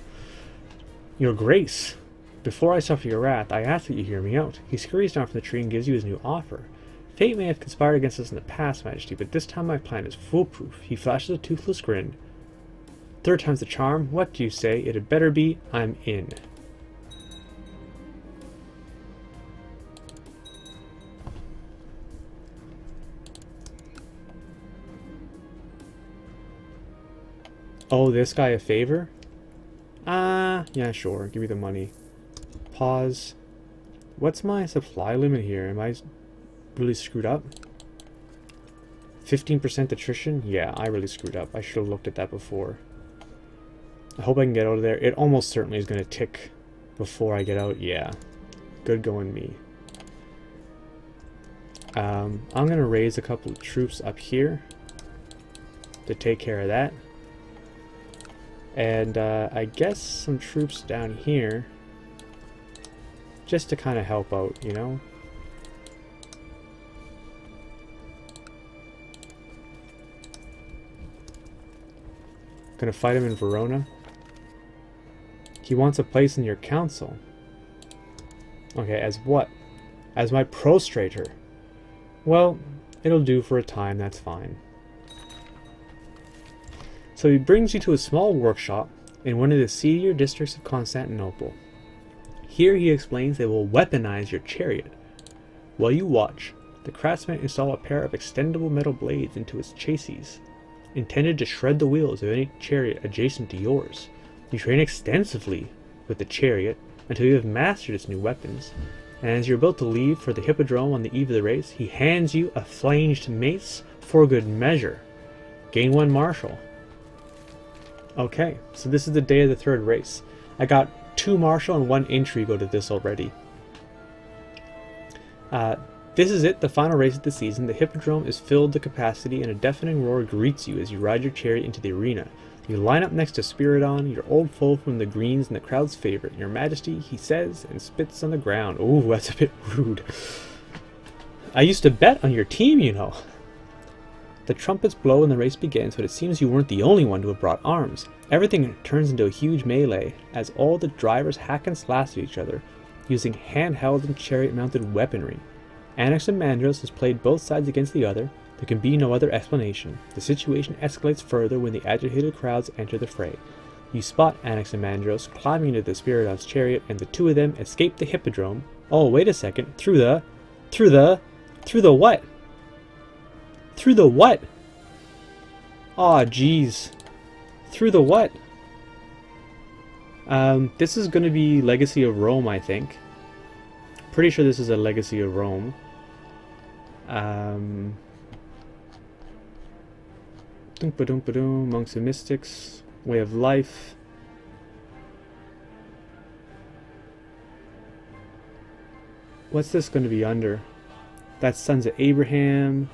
Your grace, before I suffer your wrath, I ask that you hear me out. He scurries down from the tree and gives you his new offer. Fate may have conspired against us in the past, Majesty, but this time my plan is foolproof. He flashes a toothless grin. Third time's the charm. What do you say? It had better be. I'm in. Oh, this guy a favor? Ah, uh, yeah, sure. Give me the money. Pause. What's my supply limit here? Am I really screwed up? 15% attrition? Yeah, I really screwed up. I should have looked at that before. I hope I can get out of there. It almost certainly is going to tick before I get out. Yeah. Good going me. Um, I'm going to raise a couple of troops up here to take care of that. And uh, I guess some troops down here just to kind of help out, you know? Gonna fight him in Verona. He wants a place in your council. Okay, as what? As my protostrator. Well, it'll do for a time, that's fine. So he brings you to a small workshop in one of the seedier districts of Constantinople. Here he explains they will weaponize your chariot. While you watch, the craftsmen install a pair of extendable metal blades into its chassis, intended to shred the wheels of any chariot adjacent to yours. You train extensively with the chariot until you have mastered its new weapons, and as you're about to leave for the hippodrome on the eve of the race, he hands you a flanged mace for good measure. Gain one marshal, Okay, so this is the day of the third race. I got two martial and one intrigue out of this already. Uh, this is it, the final race of the season. The Hippodrome is filled to capacity and a deafening roar greets you as you ride your chariot into the arena. You line up next to Spiridon, your old foe from the Greens and the crowd's favorite. Your Majesty, he says, and spits on the ground. Ooh, that's a bit rude. I used to bet on your team, you know. The trumpets blow and the race begins, but it seems you weren't the only one to have brought arms. Everything turns into a huge melee as all the drivers hack and slash at each other, using handheld and chariot mounted weaponry. Anaximandros has played both sides against the other. There can be no other explanation. The situation escalates further when the agitated crowds enter the fray. You spot Anaximandros climbing into the Spiridon's chariot, and the two of them escape the Hippodrome. Oh, wait a second. Through the... Through the... Through the what? Through the what? Aw, oh, jeez. Through the what? Um, this is going to be Legacy of Rome, I think. Pretty sure this is a Legacy of Rome. Um... Monks and Mystics, Way of Life. What's this going to be under? That's Sons of Abraham.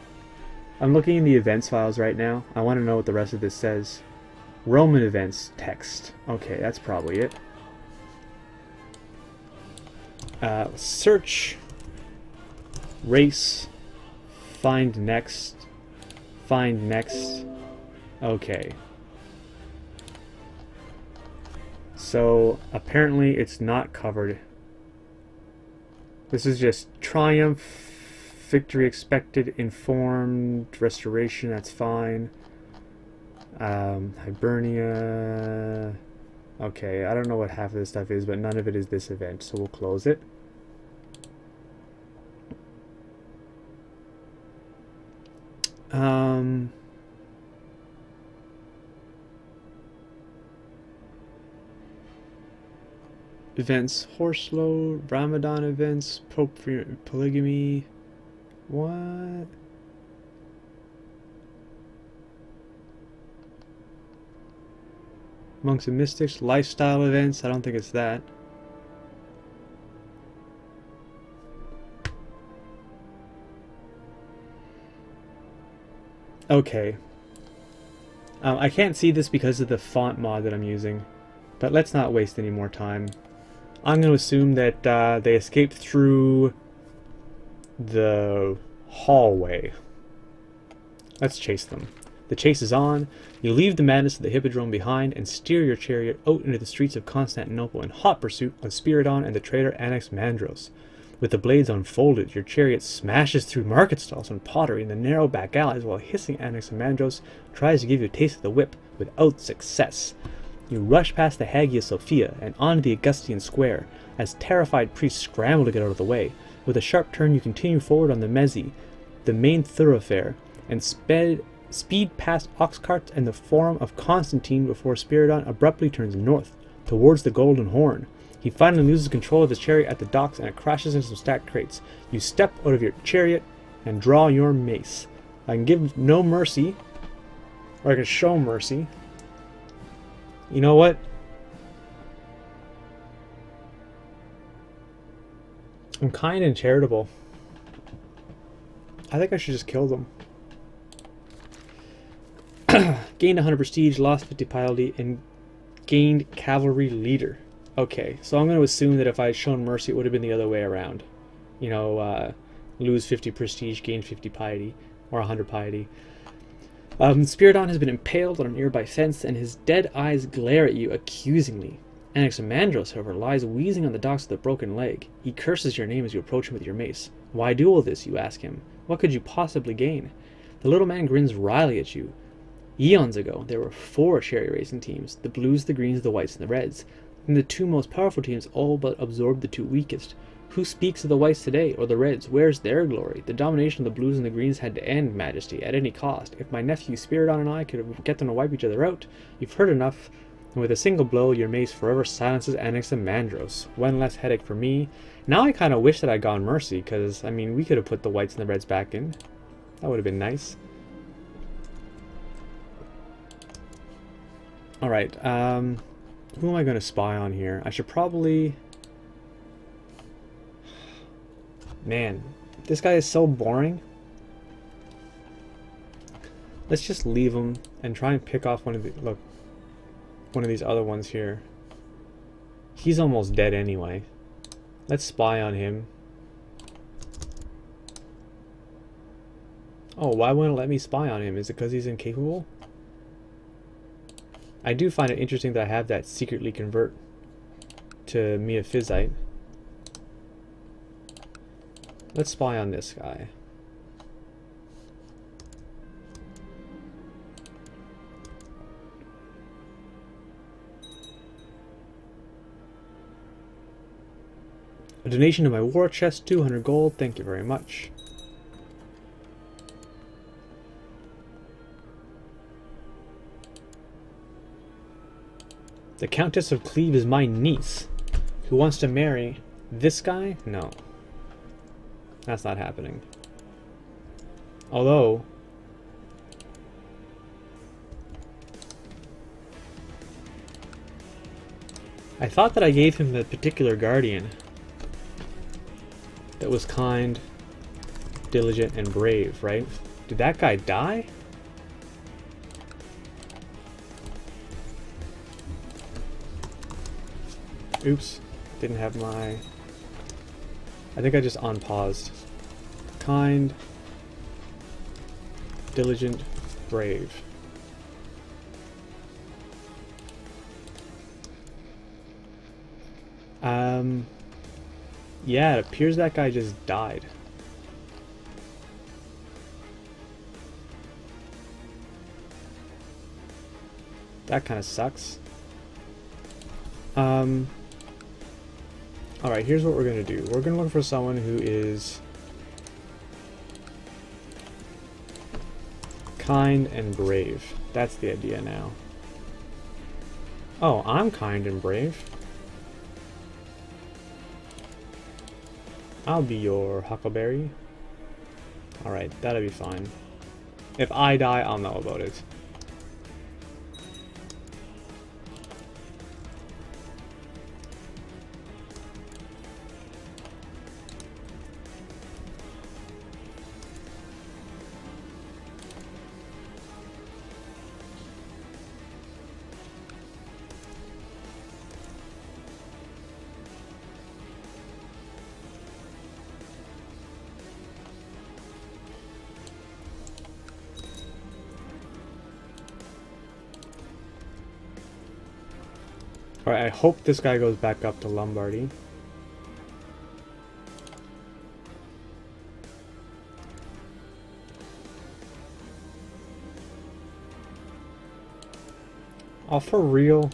I'm looking in the events files right now. I want to know what the rest of this says. Roman events text. Okay, that's probably it. Uh, search. Race. Find next. Find next. Okay. So apparently it's not covered. This is just triumph, victory expected, informed, restoration, that's fine. Um, Hibernia. Okay, I don't know what half of this stuff is, but none of it is this event, so we'll close it. Um... events Horslow, Ramadan events, Pope polygamy. What? Monks and Mystics, lifestyle events. I don't think it's that. Okay. Um, I can't see this because of the font mod that I'm using, but let's not waste any more time. I'm going to assume that uh, they escaped through the hallway. Let's chase them. The chase is on. You leave the madness of the Hippodrome behind and steer your chariot out into the streets of Constantinople in hot pursuit of Spiridon and the traitor Anaximandros. With the blades unfolded, your chariot smashes through market stalls and pottery in the narrow back alleys while hissing Anaximandros tries to give you a taste of the whip without success. You rush past the Hagia Sophia and onto the Augustan Square as terrified priests scramble to get out of the way. With a sharp turn, you continue forward on the Mese, the main thoroughfare, and sped, speed past ox carts and the Forum of Constantine before Spiridon abruptly turns north, towards the Golden Horn. He finally loses control of his chariot at the docks and it crashes into some stacked crates. You step out of your chariot and draw your mace. I can give no mercy, or I can show mercy, you know what? I'm kind and charitable. I think I should just kill them. gained 100 prestige, lost 50 piety, and gained cavalry leader. Okay, so I'm going to assume that if I had shown mercy, it would have been the other way around. You know, uh, lose 50 prestige, gain 50 piety, or 100 piety. Um, Spiridon has been impaled on a nearby fence, and his dead eyes glare at you accusingly. Anaximandros, however, lies wheezing on the docks with a broken leg. He curses your name as you approach him with your mace. Why do all this, you ask him? What could you possibly gain? The little man grins wryly at you. Eons ago, there were four chariot racing teams, the blues, the greens, the whites, and the reds. And the two most powerful teams all but absorbed the two weakest. Who speaks of the whites today, or the reds? Where's their glory? The domination of the blues and the greens had to end, Majesty, at any cost. If my nephew Spiridon and I could get them to wipe each other out, you've heard enough, and with a single blow, your mace forever silences Anaximandros. One less headache for me. Now I kind of wish that I'd gone Mercy, because, I mean, we could have put the whites and the reds back in. That would have been nice. Alright, um, who am I going to spy on here? I should probably... Man, this guy is so boring. Let's just leave him and try and pick off one of the look one of these other ones here. He's almost dead anyway. Let's spy on him. Oh, why won't it let me spy on him? Is it because he's incapable? I do find it interesting that I have that secretly convert to Miaphysite. Let's spy on this guy. A donation to my war chest, 200 gold, thank you very much. The Countess of Cleve is my niece, who wants to marry this guy? No. That's not happening. Although... I thought that I gave him the particular guardian that was kind, diligent, and brave, right? Did that guy die? Oops, didn't have my... I think I just unpaused. Kind, diligent, brave. Um, yeah, it appears that guy just died. That kind of sucks. Um, Alright, here's what we're going to do. We're going to look for someone who is kind and brave. That's the idea now. Oh, I'm kind and brave. I'll be your Huckleberry. Alright, that'll be fine. If I die, I'll know about it. Hope this guy goes back up to Lombardy. Oh, for real?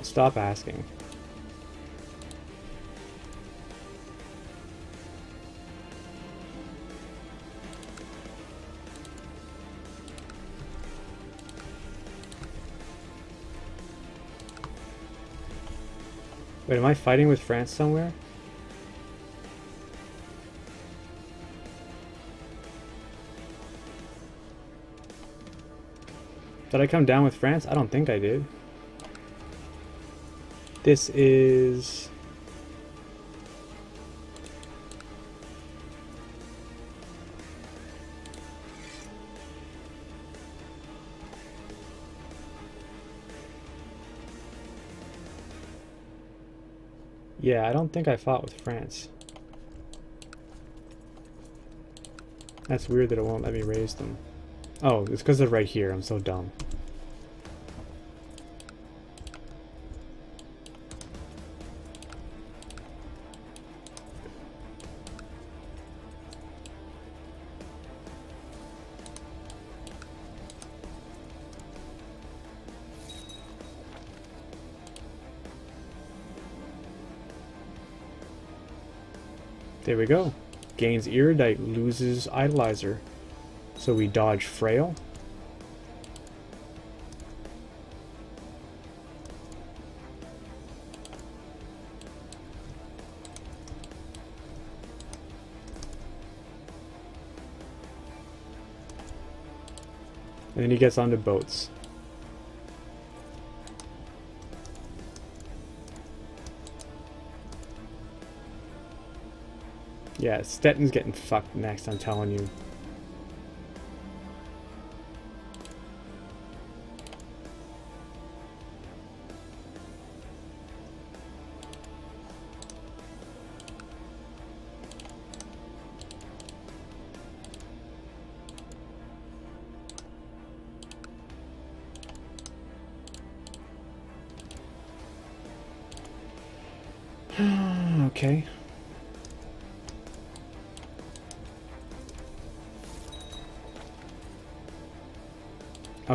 No, stop asking. Wait, am I fighting with France somewhere? Did I come down with France? I don't think I did. This is... Yeah, I don't think I fought with France. That's weird that it won't let me raise them. Oh, it's because they're right here. I'm so dumb. There we go. Gains Erudite, loses Idolizer. So we dodge Frail. And then he gets onto boats. Yeah, Stettin's getting fucked next, I'm telling you.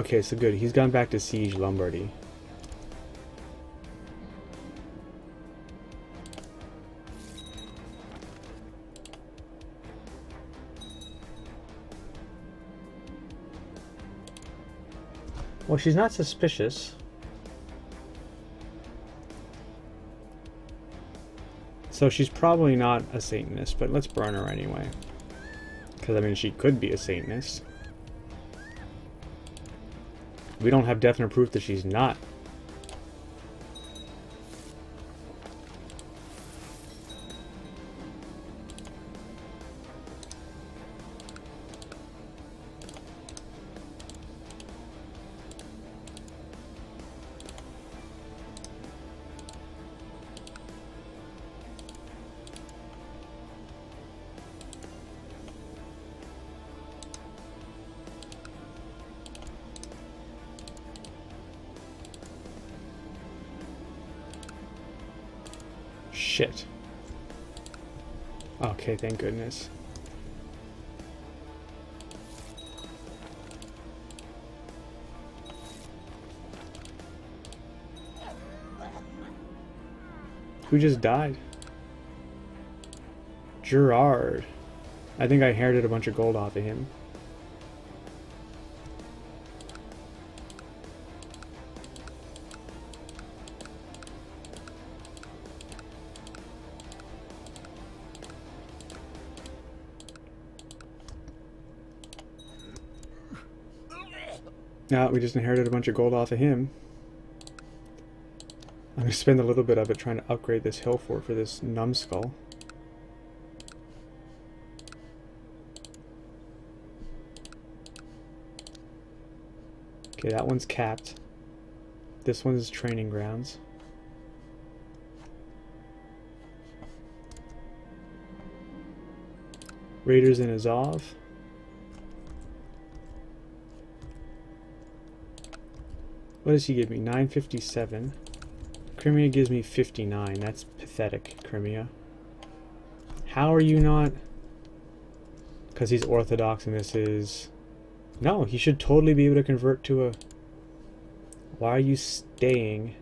Okay, so good. He's gone back to siege Lombardy. Well, she's not suspicious. So she's probably not a Satanist, but let's burn her anyway. Because, I mean, she could be a Satanist. We don't have definite proof that she's not. Goodness. Who just died? Gerard. I think I inherited a bunch of gold off of him. Yeah, we just inherited a bunch of gold off of him. I'm going to spend a little bit of it trying to upgrade this hill fort for this numbskull. Okay, that one's capped. This one's training grounds. Raiders in Azov. What does he give me? 957. Crimea gives me 59. That's pathetic, Crimea. How are you not... Because he's Orthodox and this is... No, he should totally be able to convert to a... Why are you staying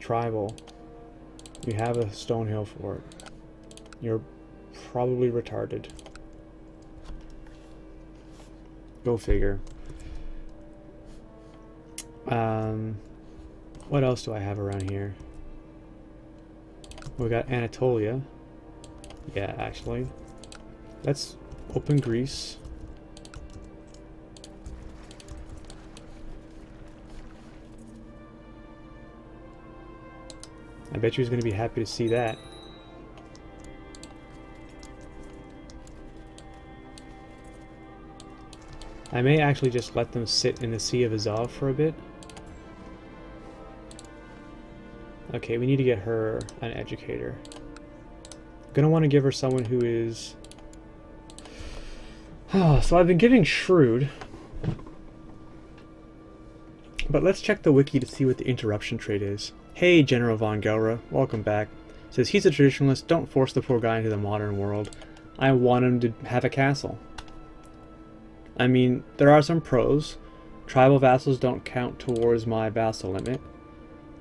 tribal? You have a stone Stonehill fort. You're probably retarded. Go figure. Um, what else do I have around here? We got Anatolia. Yeah, actually. Let's open Greece. I bet you he's going to be happy to see that. I may actually just let them sit in the Sea of Azov for a bit. Okay, we need to get her an educator. Gonna want to give her someone who is... Oh, so I've been giving Shrewd. But let's check the wiki to see what the interruption trait is. Hey, General Von Gelra, welcome back. Says he's a traditionalist, don't force the poor guy into the modern world. I want him to have a castle. I mean, there are some pros. Tribal vassals don't count towards my vassal limit.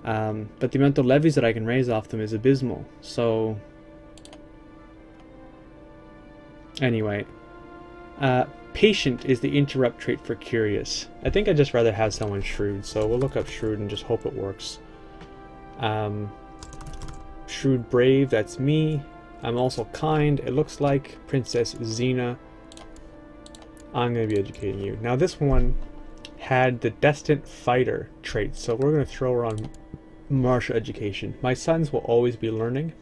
Um, but the amount of levies that I can raise off them is abysmal. So, anyway, uh, patient is the interrupt trait for curious. I think I'd just rather have someone shrewd, so we'll look up shrewd and just hope it works. Um, shrewd brave, that's me. I'm also kind, it looks like. Princess Xena. I'm going to be educating you. Now this one had the destined fighter trait, so we're going to throw her on martial education. My sons will always be learning.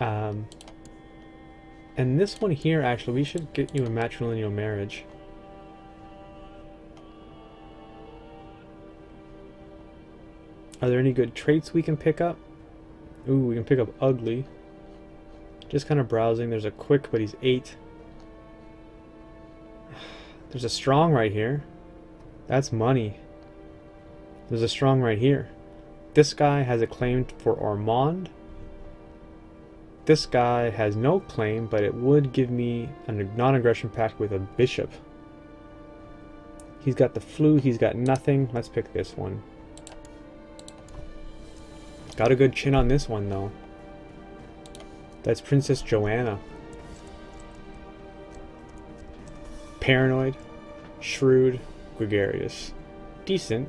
Um, and this one here, actually, we should get you a matrilineal marriage. Are there any good traits we can pick up? Ooh, we can pick up ugly. Just kind of browsing. There's a quick, but he's 8. There's a strong right here. That's money. There's a strong right here. This guy has a claim for Ormond. This guy has no claim, but it would give me a non-aggression pact with a bishop. He's got the flu, he's got nothing. Let's pick this one. Got a good chin on this one, though. That's Princess Joanna. Paranoid, shrewd, gregarious. Decent.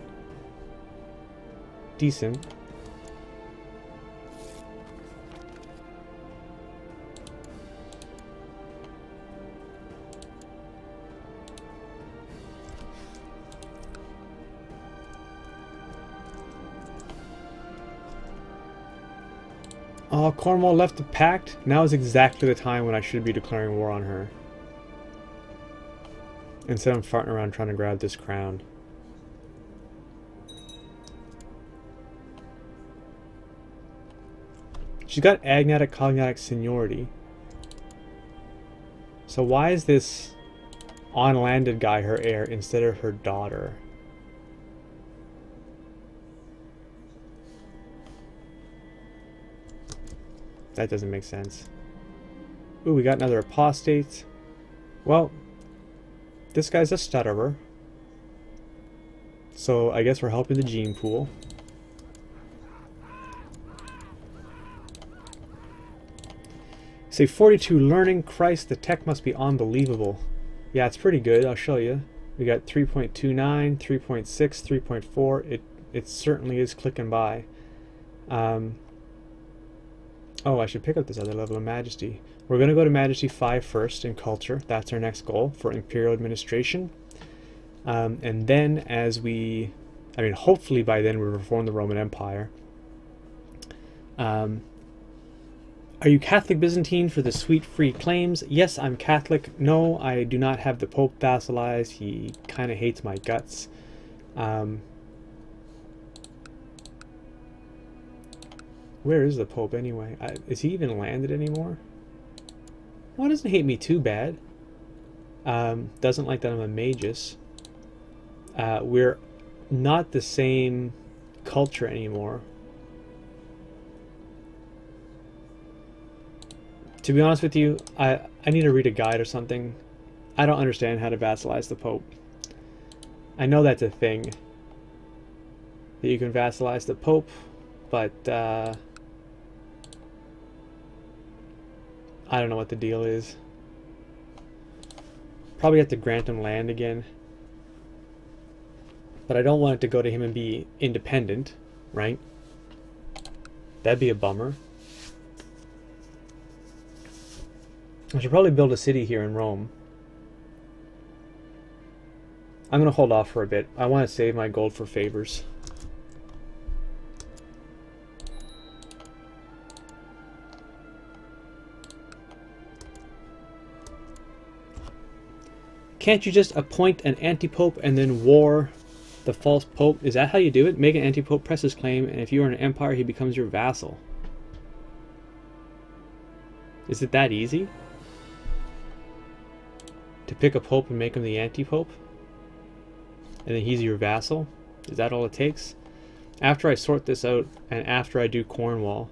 Decent. Oh, Cornwall left the pact. Now is exactly the time when I should be declaring war on her. Instead I'm farting around trying to grab this crown. She's got agnatic cognatic seniority. So why is this unlanded guy her heir instead of her daughter? That doesn't make sense. Ooh, we got another apostate. Well, this guy's a stutterer. So I guess we're helping the gene pool. Say 42 learning. Christ, the tech must be unbelievable. Yeah, it's pretty good. I'll show you. We got 3.29, 3.6, 3.4. It it certainly is clicking by. Um, Oh, I should pick up this other level of Majesty. We're going to go to Majesty 5 first in Culture. That's our next goal for Imperial Administration. Um, and then as we... I mean, hopefully by then we reform the Roman Empire. Um, are you Catholic Byzantine for the sweet free claims? Yes, I'm Catholic. No, I do not have the Pope vassalized. He kind of hates my guts. Um, Where is the Pope anyway? I, is he even landed anymore? Well, doesn't hate me too bad. Um, doesn't like that I'm a magus. Uh, we're not the same culture anymore. To be honest with you, I, I need to read a guide or something. I don't understand how to vassalize the Pope. I know that's a thing. That you can vassalize the Pope, but uh, I don't know what the deal is. Probably have to grant him land again. But I don't want it to go to him and be independent, right? That'd be a bummer. I should probably build a city here in Rome. I'm going to hold off for a bit. I want to save my gold for favors. Can't you just appoint an anti-pope and then war the false pope? Is that how you do it? Make an anti-pope, press his claim, and if you are an empire, he becomes your vassal. Is it that easy? To pick a pope and make him the anti-pope? And then he's your vassal? Is that all it takes? After I sort this out, and after I do Cornwall,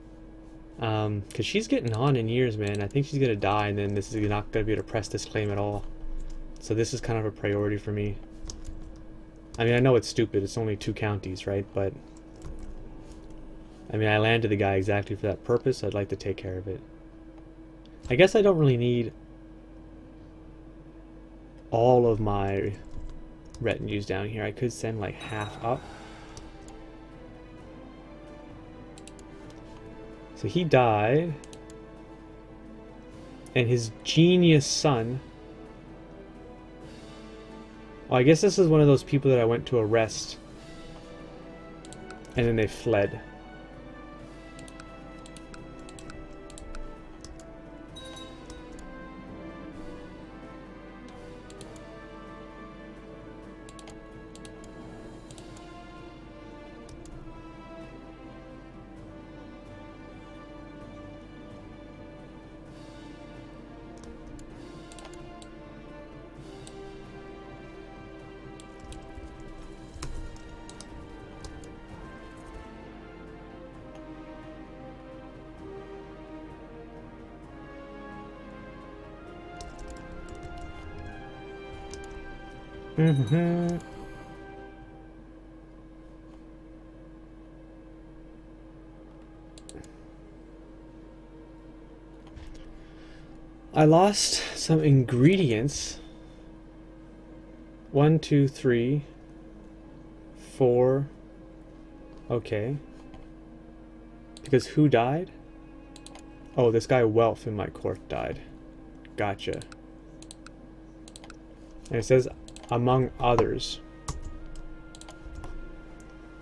because um, she's getting on in years, man. I think she's going to die, and then this is not going to be able to press this claim at all. So this is kind of a priority for me. I mean, I know it's stupid. It's only two counties, right? But, I mean, I landed the guy exactly for that purpose. I'd like to take care of it. I guess I don't really need all of my retinues down here. I could send like half up. So he died. And his genius son well, I guess this is one of those people that I went to arrest. And then they fled. Mm-hmm. I lost some ingredients. One, two, three, four. Okay. Because who died? Oh, this guy Wealth in my court died. Gotcha. And it says, among others.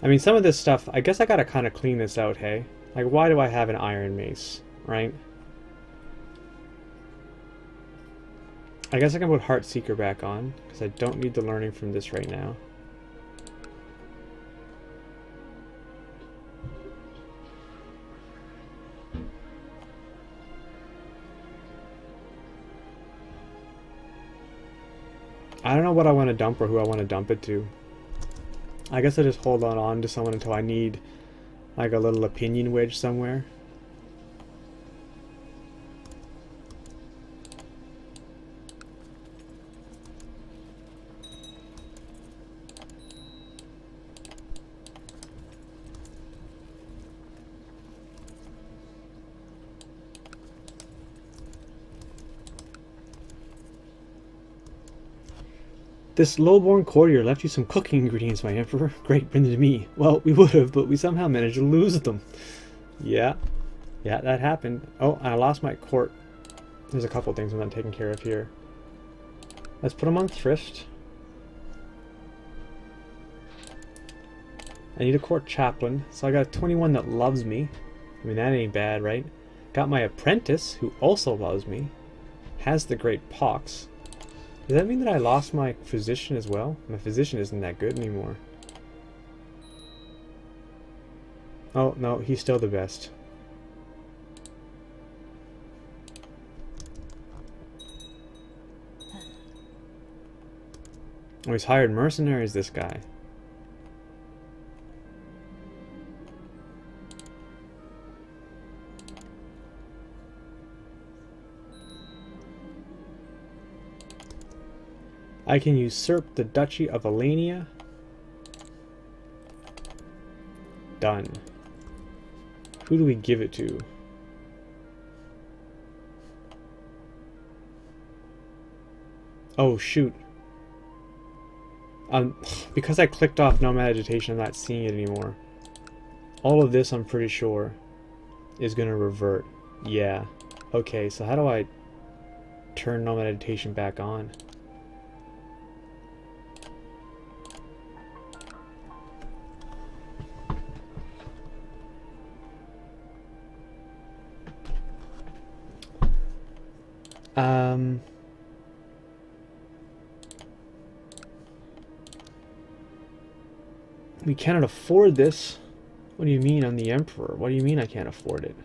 I mean, some of this stuff, I guess I gotta kind of clean this out, hey? Like, why do I have an iron mace, right? I guess I can put Heartseeker back on, because I don't need the learning from this right now. I don't know what I want to dump or who I want to dump it to. I guess I just hold on, on to someone until I need like a little opinion wedge somewhere. This lowborn courtier left you some cooking ingredients, my emperor. Great, bring them to me. Well, we would have, but we somehow managed to lose them. Yeah. Yeah, that happened. Oh, I lost my court. There's a couple things I'm not taking care of here. Let's put them on thrift. I need a court chaplain, so I got a 21 that loves me. I mean, that ain't bad, right? Got my apprentice, who also loves me. Has the great pox. Does that mean that I lost my physician as well? My physician isn't that good anymore. Oh, no, he's still the best. Oh, he's hired mercenaries, this guy. I can usurp the Duchy of Alania. Done. Who do we give it to? Oh, shoot. Um, because I clicked off Nomad Agitation, I'm not seeing it anymore. All of this, I'm pretty sure, is going to revert. Yeah. Okay, so how do I turn Nomad Agitation back on? Um, we cannot afford this. What do you mean I'm the Emperor? What do you mean I can't afford it?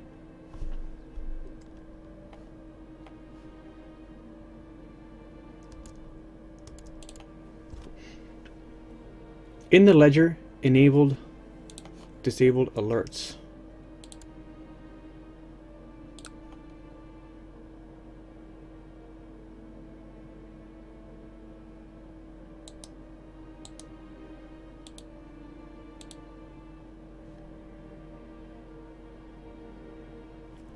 In the ledger, enabled, disabled alerts.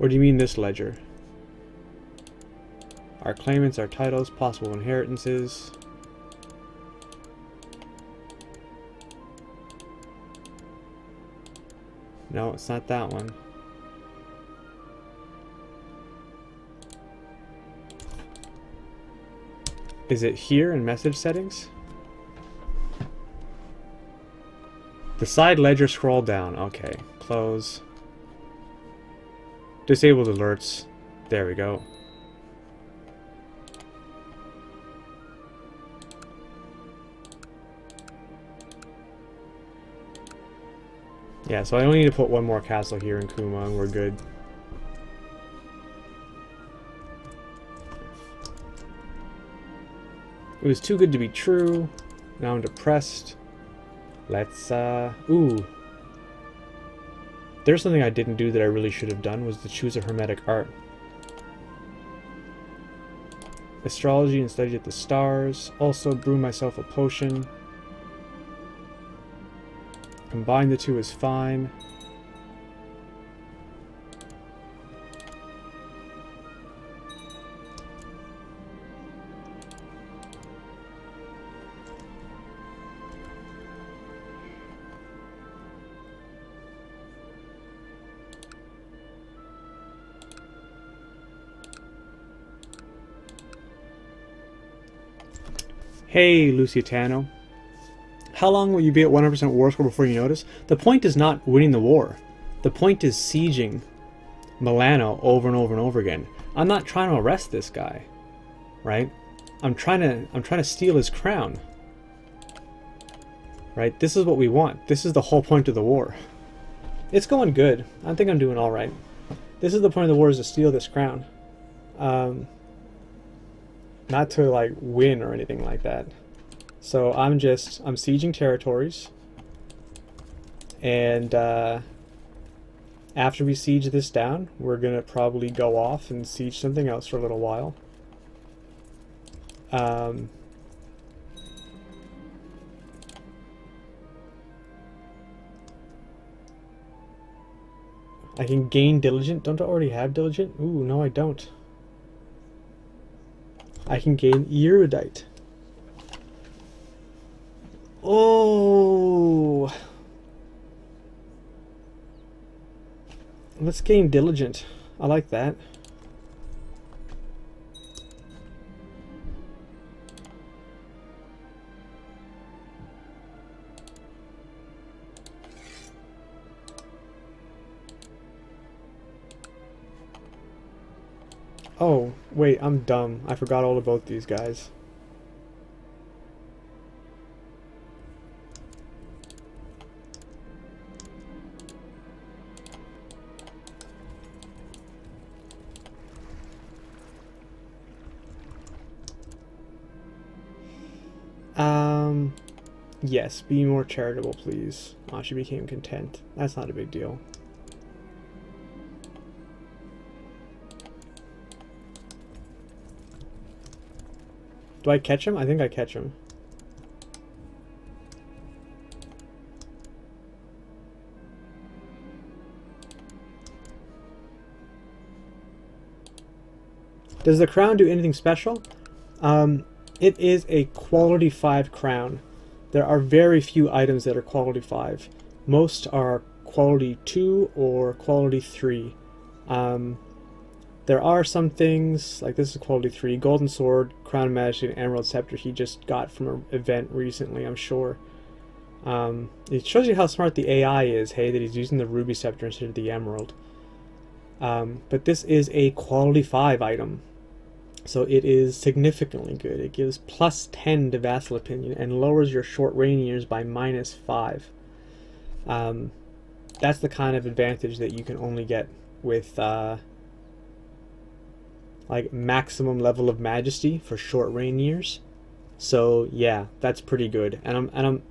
Or do you mean this ledger? Our claimants, our titles, possible inheritances. No, it's not that one. Is it here in message settings? The side ledger scroll down. Okay, close. Disabled alerts. There we go. Yeah, so I only need to put one more castle here in Kuma and we're good. It was too good to be true. Now I'm depressed. Let's, uh... Ooh, there's something I didn't do that I really should have done was to choose a Hermetic Art. astrology and study at the stars. Also brew myself a potion. Combine the two is fine. Hey, Luciatano. How long will you be at 100% war score before you notice? The point is not winning the war. The point is sieging Milano over and over and over again. I'm not trying to arrest this guy, right? I'm trying to I'm trying to steal his crown. Right? This is what we want. This is the whole point of the war. It's going good. I think I'm doing all right. This is the point of the war is to steal this crown. Um, not to like win or anything like that. So I'm just, I'm sieging territories. And uh, after we siege this down, we're going to probably go off and siege something else for a little while. Um, I can gain diligent. Don't I already have diligent? Ooh, no I don't. I can gain erudite. Oh. Let's gain diligent. I like that. Oh, wait, I'm dumb. I forgot all about these guys. Um, yes, be more charitable, please. Oh, she became content. That's not a big deal. Do I catch him? I think I catch him. Does the crown do anything special? Um, it is a quality 5 crown. There are very few items that are quality 5. Most are quality 2 or quality 3. Um, there are some things, like this is quality 3, Golden Sword, Crown of Majesty, and Emerald Scepter he just got from an event recently, I'm sure. Um, it shows you how smart the AI is, hey, that he's using the Ruby Scepter instead of the Emerald. Um, but this is a quality 5 item. So it is significantly good. It gives plus 10 to Vassal Opinion and lowers your short reign years by minus 5. Um, that's the kind of advantage that you can only get with uh, like maximum level of majesty for short reign years. So yeah, that's pretty good. And I'm and I'm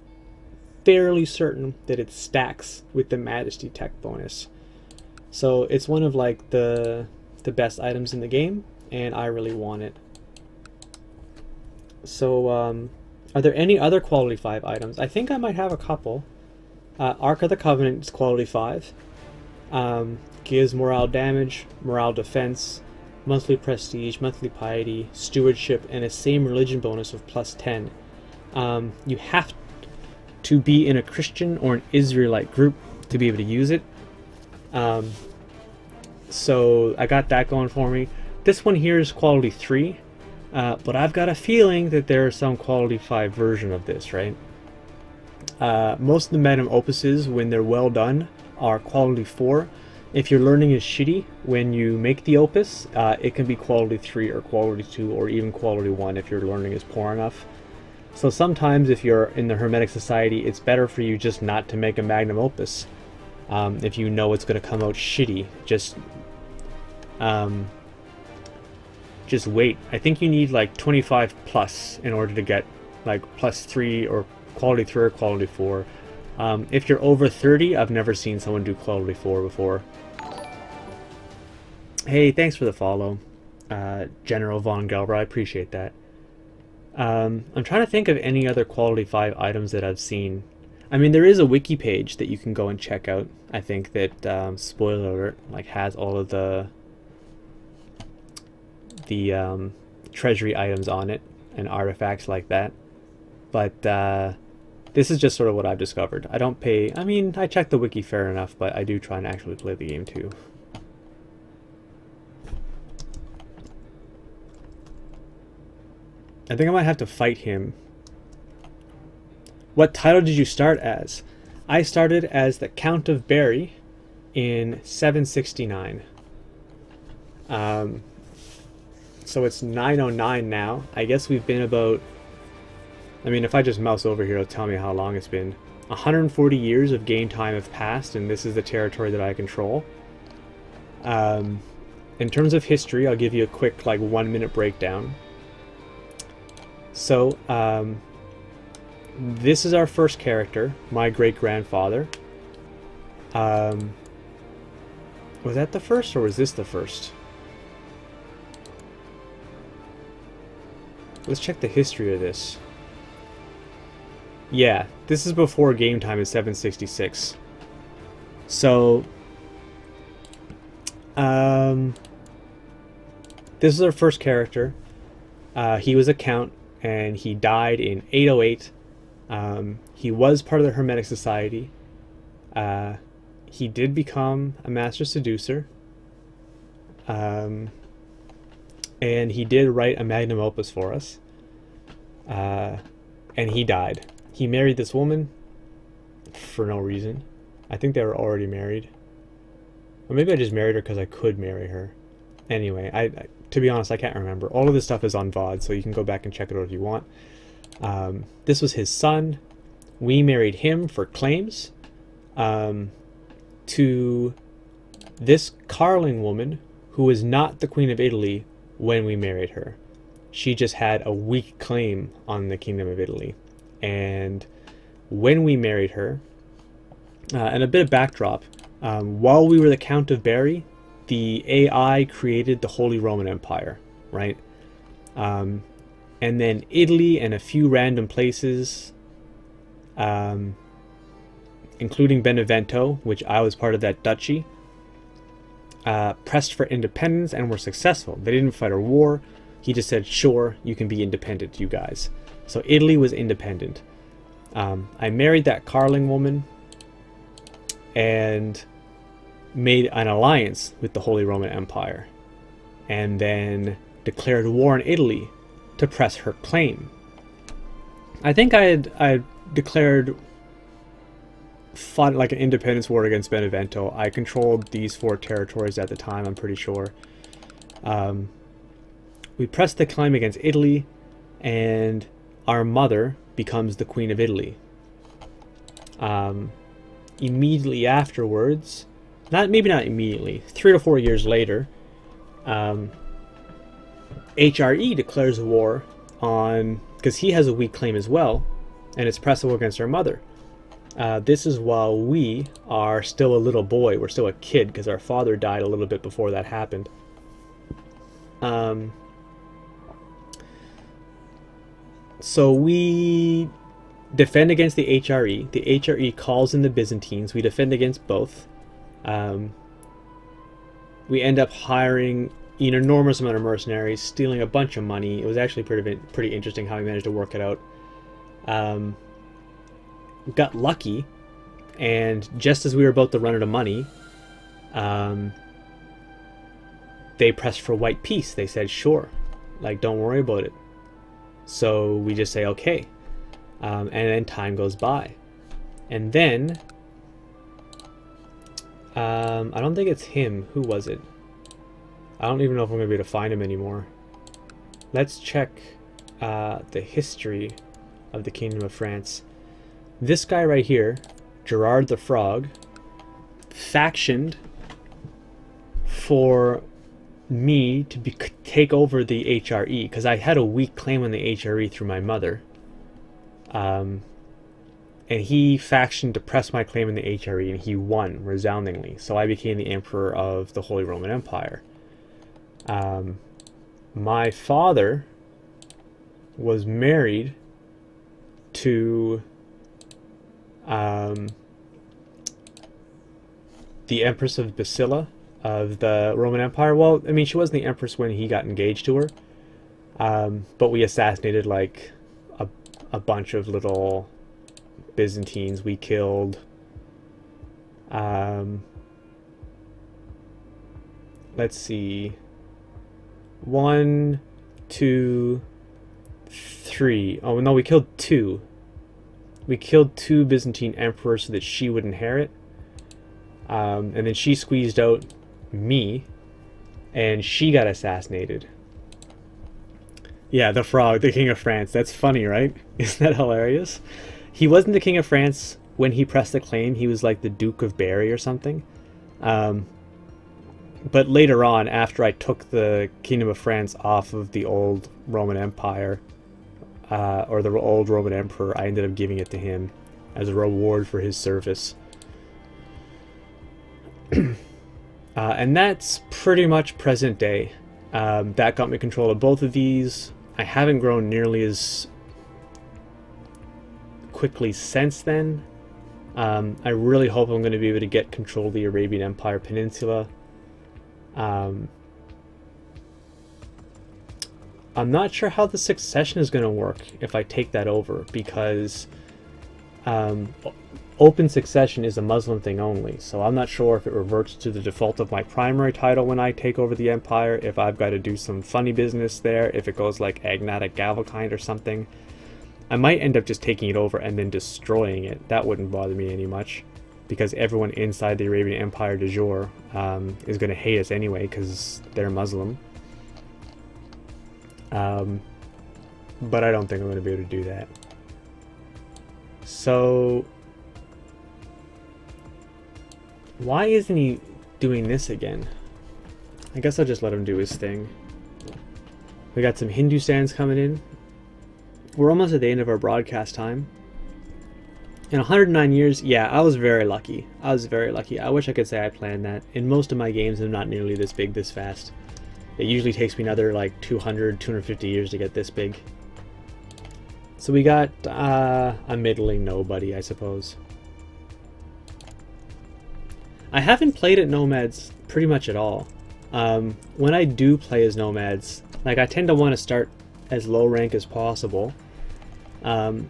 fairly certain that it stacks with the majesty tech bonus. So it's one of like the the best items in the game and I really want it. So um, are there any other quality 5 items? I think I might have a couple. Uh, Ark of the Covenant is quality 5. Um, gives morale damage, morale defense, monthly prestige, monthly piety, stewardship, and a same religion bonus of plus 10. Um, you have to be in a Christian or an Israelite group to be able to use it. Um, so I got that going for me. This one here is quality 3, uh, but I've got a feeling that there is some quality 5 version of this, right? Uh, most of the magnum opuses, when they're well done, are quality 4, if your learning is shitty when you make the opus, uh, it can be quality 3 or quality 2 or even quality 1 if your learning is poor enough. So sometimes if you're in the Hermetic Society, it's better for you just not to make a magnum opus. Um, if you know it's going to come out shitty, just um, just wait. I think you need like 25 plus in order to get like plus 3 or quality 3 or quality 4. Um, if you're over 30, I've never seen someone do quality 4 before. Hey, thanks for the follow. uh, General von Gelber. I appreciate that. Um, I'm trying to think of any other quality 5 items that I've seen. I mean, there is a wiki page that you can go and check out. I think that, um, spoiler alert, like has all of the the um, treasury items on it and artifacts like that. But uh, this is just sort of what I've discovered. I don't pay, I mean, I check the wiki fair enough, but I do try and actually play the game too. I think I might have to fight him. What title did you start as? I started as the Count of Berry in 769. Um, so it's 909 now. I guess we've been about... I mean, if I just mouse over here, it'll tell me how long it's been. 140 years of game time have passed, and this is the territory that I control. Um, in terms of history, I'll give you a quick, like, one-minute breakdown. So, um, this is our first character, my great-grandfather. Um, was that the first, or was this the first? Let's check the history of this. Yeah, this is before game time in 766. So, um, this is our first character. Uh, he was a count, and he died in 808. Um, he was part of the Hermetic Society. Uh, he did become a master seducer. Um, and he did write a magnum opus for us. Uh, and he died. He married this woman for no reason. I think they were already married. Or maybe I just married her because I could marry her. Anyway, I, I, to be honest, I can't remember. All of this stuff is on VOD, so you can go back and check it out if you want. Um, this was his son. We married him for claims um, to this Karling woman who was not the Queen of Italy when we married her. She just had a weak claim on the Kingdom of Italy. And when we married her, uh, and a bit of backdrop, um, while we were the Count of Berry, the AI created the Holy Roman Empire, right? Um, and then Italy and a few random places, um, including Benevento, which I was part of that duchy, uh, pressed for independence and were successful. They didn't fight a war. He just said, sure, you can be independent, you guys. So Italy was independent. Um, I married that Karling woman and made an alliance with the Holy Roman Empire and then declared war on Italy to press her claim. I think I had, I had declared fought like an independence war against Benevento. I controlled these four territories at the time, I'm pretty sure. Um, we pressed the claim against Italy, and our mother becomes the Queen of Italy. Um, immediately afterwards, not maybe not immediately, three to four years later, um, HRE declares war on because he has a weak claim as well, and it's pressable against our mother. Uh, this is while we are still a little boy. We're still a kid because our father died a little bit before that happened. Um, so we defend against the HRE. The HRE calls in the Byzantines. We defend against both. Um, we end up hiring an enormous amount of mercenaries, stealing a bunch of money. It was actually pretty pretty interesting how we managed to work it out. Um, got lucky, and just as we were about to run out of money, um, they pressed for white peace. They said, sure, like, don't worry about it. So we just say, okay. Um, and then time goes by. And then, um, I don't think it's him. Who was it? I don't even know if I'm going to be able to find him anymore. Let's check uh, the history of the Kingdom of France. This guy right here, Gerard the Frog, factioned for me to be, take over the HRE because I had a weak claim on the HRE through my mother. Um, and he factioned to press my claim in the HRE and he won resoundingly. So I became the emperor of the Holy Roman Empire. Um, my father was married to um, the Empress of Basila of the Roman Empire. Well, I mean, she wasn't the Empress when he got engaged to her, um, but we assassinated like a, a bunch of little Byzantines. We killed. Um, let's see. One, two, three. Oh no, we killed two. We killed two Byzantine emperors so that she would inherit. Um, and then she squeezed out me, and she got assassinated. Yeah, the frog, the king of France. That's funny, right? Isn't that hilarious? He wasn't the king of France when he pressed the claim. He was like the Duke of Berry or something. Um, but later on, after I took the Kingdom of France off of the old Roman Empire, uh, or the old Roman Emperor, I ended up giving it to him as a reward for his service. uh, and that's pretty much present day. Um, that got me control of both of these. I haven't grown nearly as quickly since then. Um, I really hope I'm going to be able to get control of the Arabian Empire Peninsula. Um, I'm not sure how the succession is going to work if I take that over because um, open succession is a Muslim thing only. So I'm not sure if it reverts to the default of my primary title when I take over the empire, if I've got to do some funny business there, if it goes like Agnatic Gavelkind or something. I might end up just taking it over and then destroying it. That wouldn't bother me any much because everyone inside the Arabian Empire de jure um, is going to hate us anyway because they're Muslim. Um, but I don't think I'm going to be able to do that. So, why isn't he doing this again? I guess I'll just let him do his thing. We got some Hindustans coming in. We're almost at the end of our broadcast time. In 109 years, yeah, I was very lucky. I was very lucky. I wish I could say I planned that. In most of my games, I'm not nearly this big this fast. It usually takes me another like 200, 250 years to get this big. So we got uh, a middling nobody, I suppose. I haven't played at Nomads pretty much at all. Um, when I do play as Nomads, like I tend to want to start as low rank as possible. Um,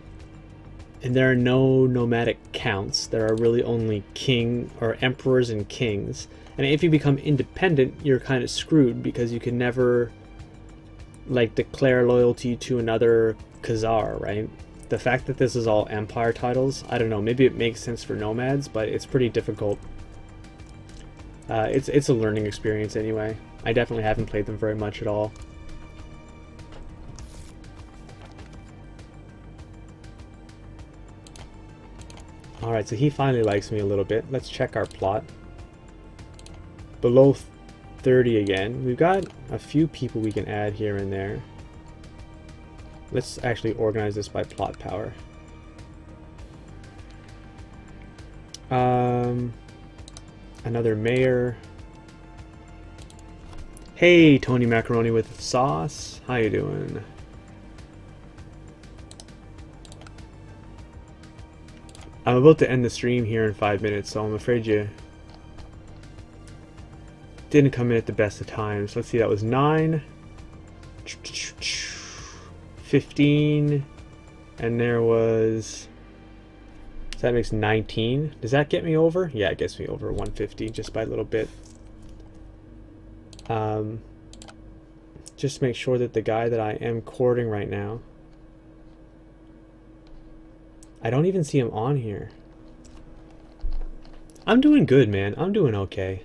and there are no nomadic counts. There are really only king or emperors and kings. And if you become independent, you're kind of screwed because you can never like declare loyalty to another Khazar, right? The fact that this is all empire titles, I don't know, maybe it makes sense for nomads, but it's pretty difficult. Uh, it's, it's a learning experience anyway. I definitely haven't played them very much at all. Alright, so he finally likes me a little bit. Let's check our plot. Below 30 again. We've got a few people we can add here and there. Let's actually organize this by plot power. Um, another mayor. Hey, Tony Macaroni with sauce. How you doing? I'm about to end the stream here in five minutes, so I'm afraid you didn't come in at the best of times. Let's see, that was 9, 15, and there was... So that makes 19. Does that get me over? Yeah, it gets me over 150 just by a little bit. Um, just make sure that the guy that I am courting right now I don't even see him on here. I'm doing good, man. I'm doing okay.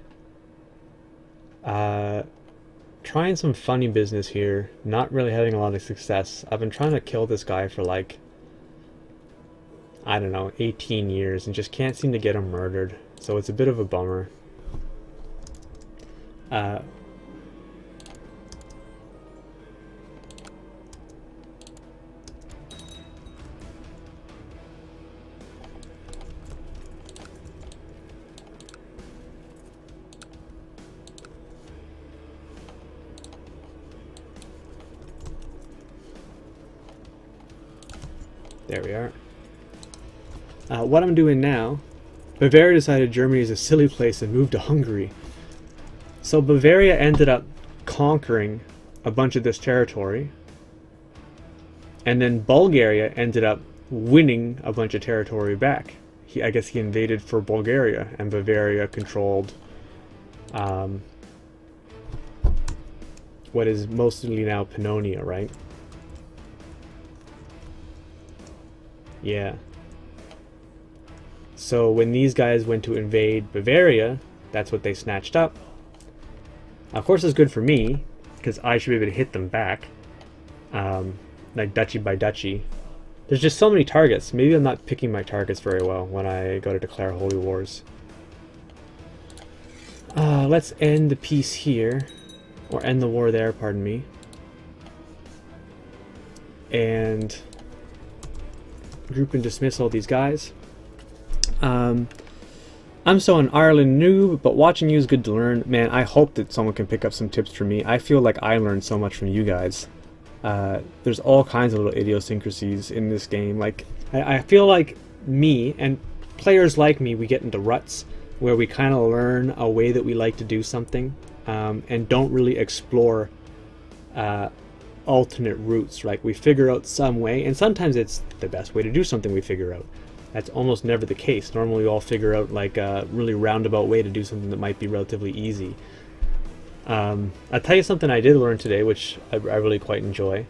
Uh, trying some funny business here. Not really having a lot of success. I've been trying to kill this guy for like, I don't know, 18 years and just can't seem to get him murdered. So it's a bit of a bummer. Uh, There we are. Uh, what I'm doing now, Bavaria decided Germany is a silly place and moved to Hungary. So Bavaria ended up conquering a bunch of this territory. And then Bulgaria ended up winning a bunch of territory back. He, I guess he invaded for Bulgaria, and Bavaria controlled um, what is mostly now Pannonia, right? Yeah. So when these guys went to invade Bavaria, that's what they snatched up. Of course, it's good for me, because I should be able to hit them back. Um, like duchy by duchy. There's just so many targets. Maybe I'm not picking my targets very well when I go to declare holy wars. Uh, let's end the peace here. Or end the war there, pardon me. And group and dismiss all these guys. Um, I'm so an Ireland noob, but watching you is good to learn. Man, I hope that someone can pick up some tips from me. I feel like I learned so much from you guys. Uh, there's all kinds of little idiosyncrasies in this game. Like, I, I feel like me and players like me, we get into ruts where we kind of learn a way that we like to do something um, and don't really explore uh, alternate routes. Like, we figure out some way, and sometimes it's the best way to do something we figure out. That's almost never the case. Normally we all figure out like a really roundabout way to do something that might be relatively easy. Um, I'll tell you something I did learn today, which I, I really quite enjoy,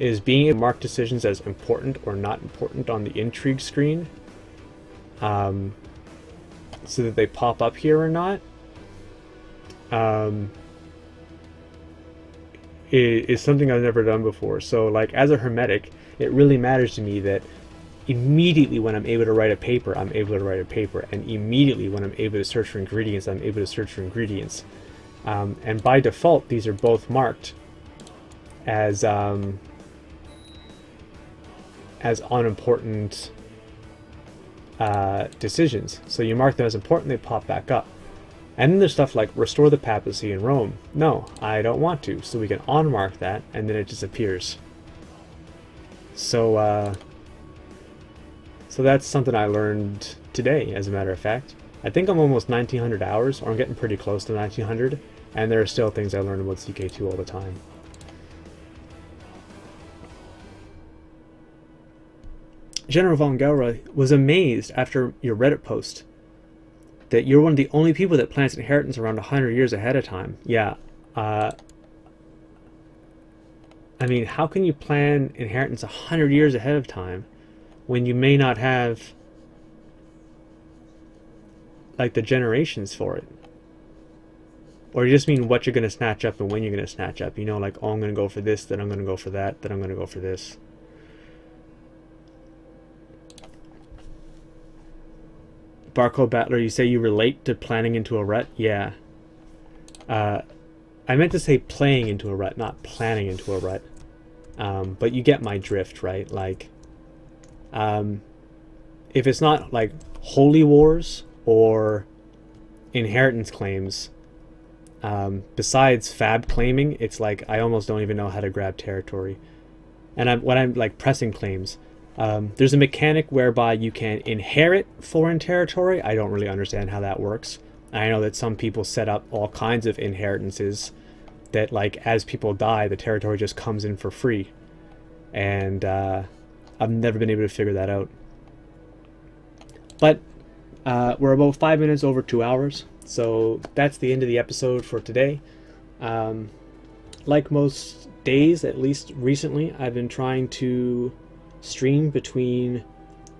is being able to mark decisions as important or not important on the intrigue screen. Um, so that they pop up here or not. Um, is something I've never done before. So like as a hermetic, it really matters to me that immediately when I'm able to write a paper, I'm able to write a paper. And immediately when I'm able to search for ingredients, I'm able to search for ingredients. Um, and by default, these are both marked as um, as unimportant uh, decisions. So you mark them as important, they pop back up. And then there's stuff like restore the papacy in Rome. No, I don't want to. So we can unmark that, and then it disappears. So, uh, so that's something I learned today, as a matter of fact. I think I'm almost 1900 hours, or I'm getting pretty close to 1900, and there are still things I learn about CK2 all the time. General von Gelra was amazed after your Reddit post that you're one of the only people that plans inheritance around 100 years ahead of time. Yeah. Uh, I mean, how can you plan inheritance 100 years ahead of time? when you may not have like the generations for it. Or you just mean what you're going to snatch up and when you're going to snatch up. You know, like, oh, I'm going to go for this, then I'm going to go for that, then I'm going to go for this. Barcode Battler, you say you relate to planning into a rut? Yeah. Uh, I meant to say playing into a rut, not planning into a rut. Um, but you get my drift, right? Like, um, if it's not like holy wars or inheritance claims, um, besides fab claiming, it's like I almost don't even know how to grab territory. And I'm, when I'm like pressing claims, um, there's a mechanic whereby you can inherit foreign territory. I don't really understand how that works. I know that some people set up all kinds of inheritances that like as people die, the territory just comes in for free. And uh, I've never been able to figure that out. But uh, we're about five minutes over two hours, so that's the end of the episode for today. Um, like most days, at least recently, I've been trying to stream between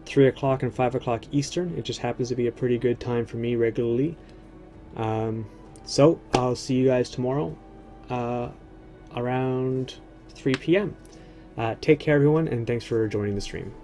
3 o'clock and 5 o'clock Eastern. It just happens to be a pretty good time for me regularly. Um, so I'll see you guys tomorrow uh, around 3 p.m. Uh, take care, everyone, and thanks for joining the stream.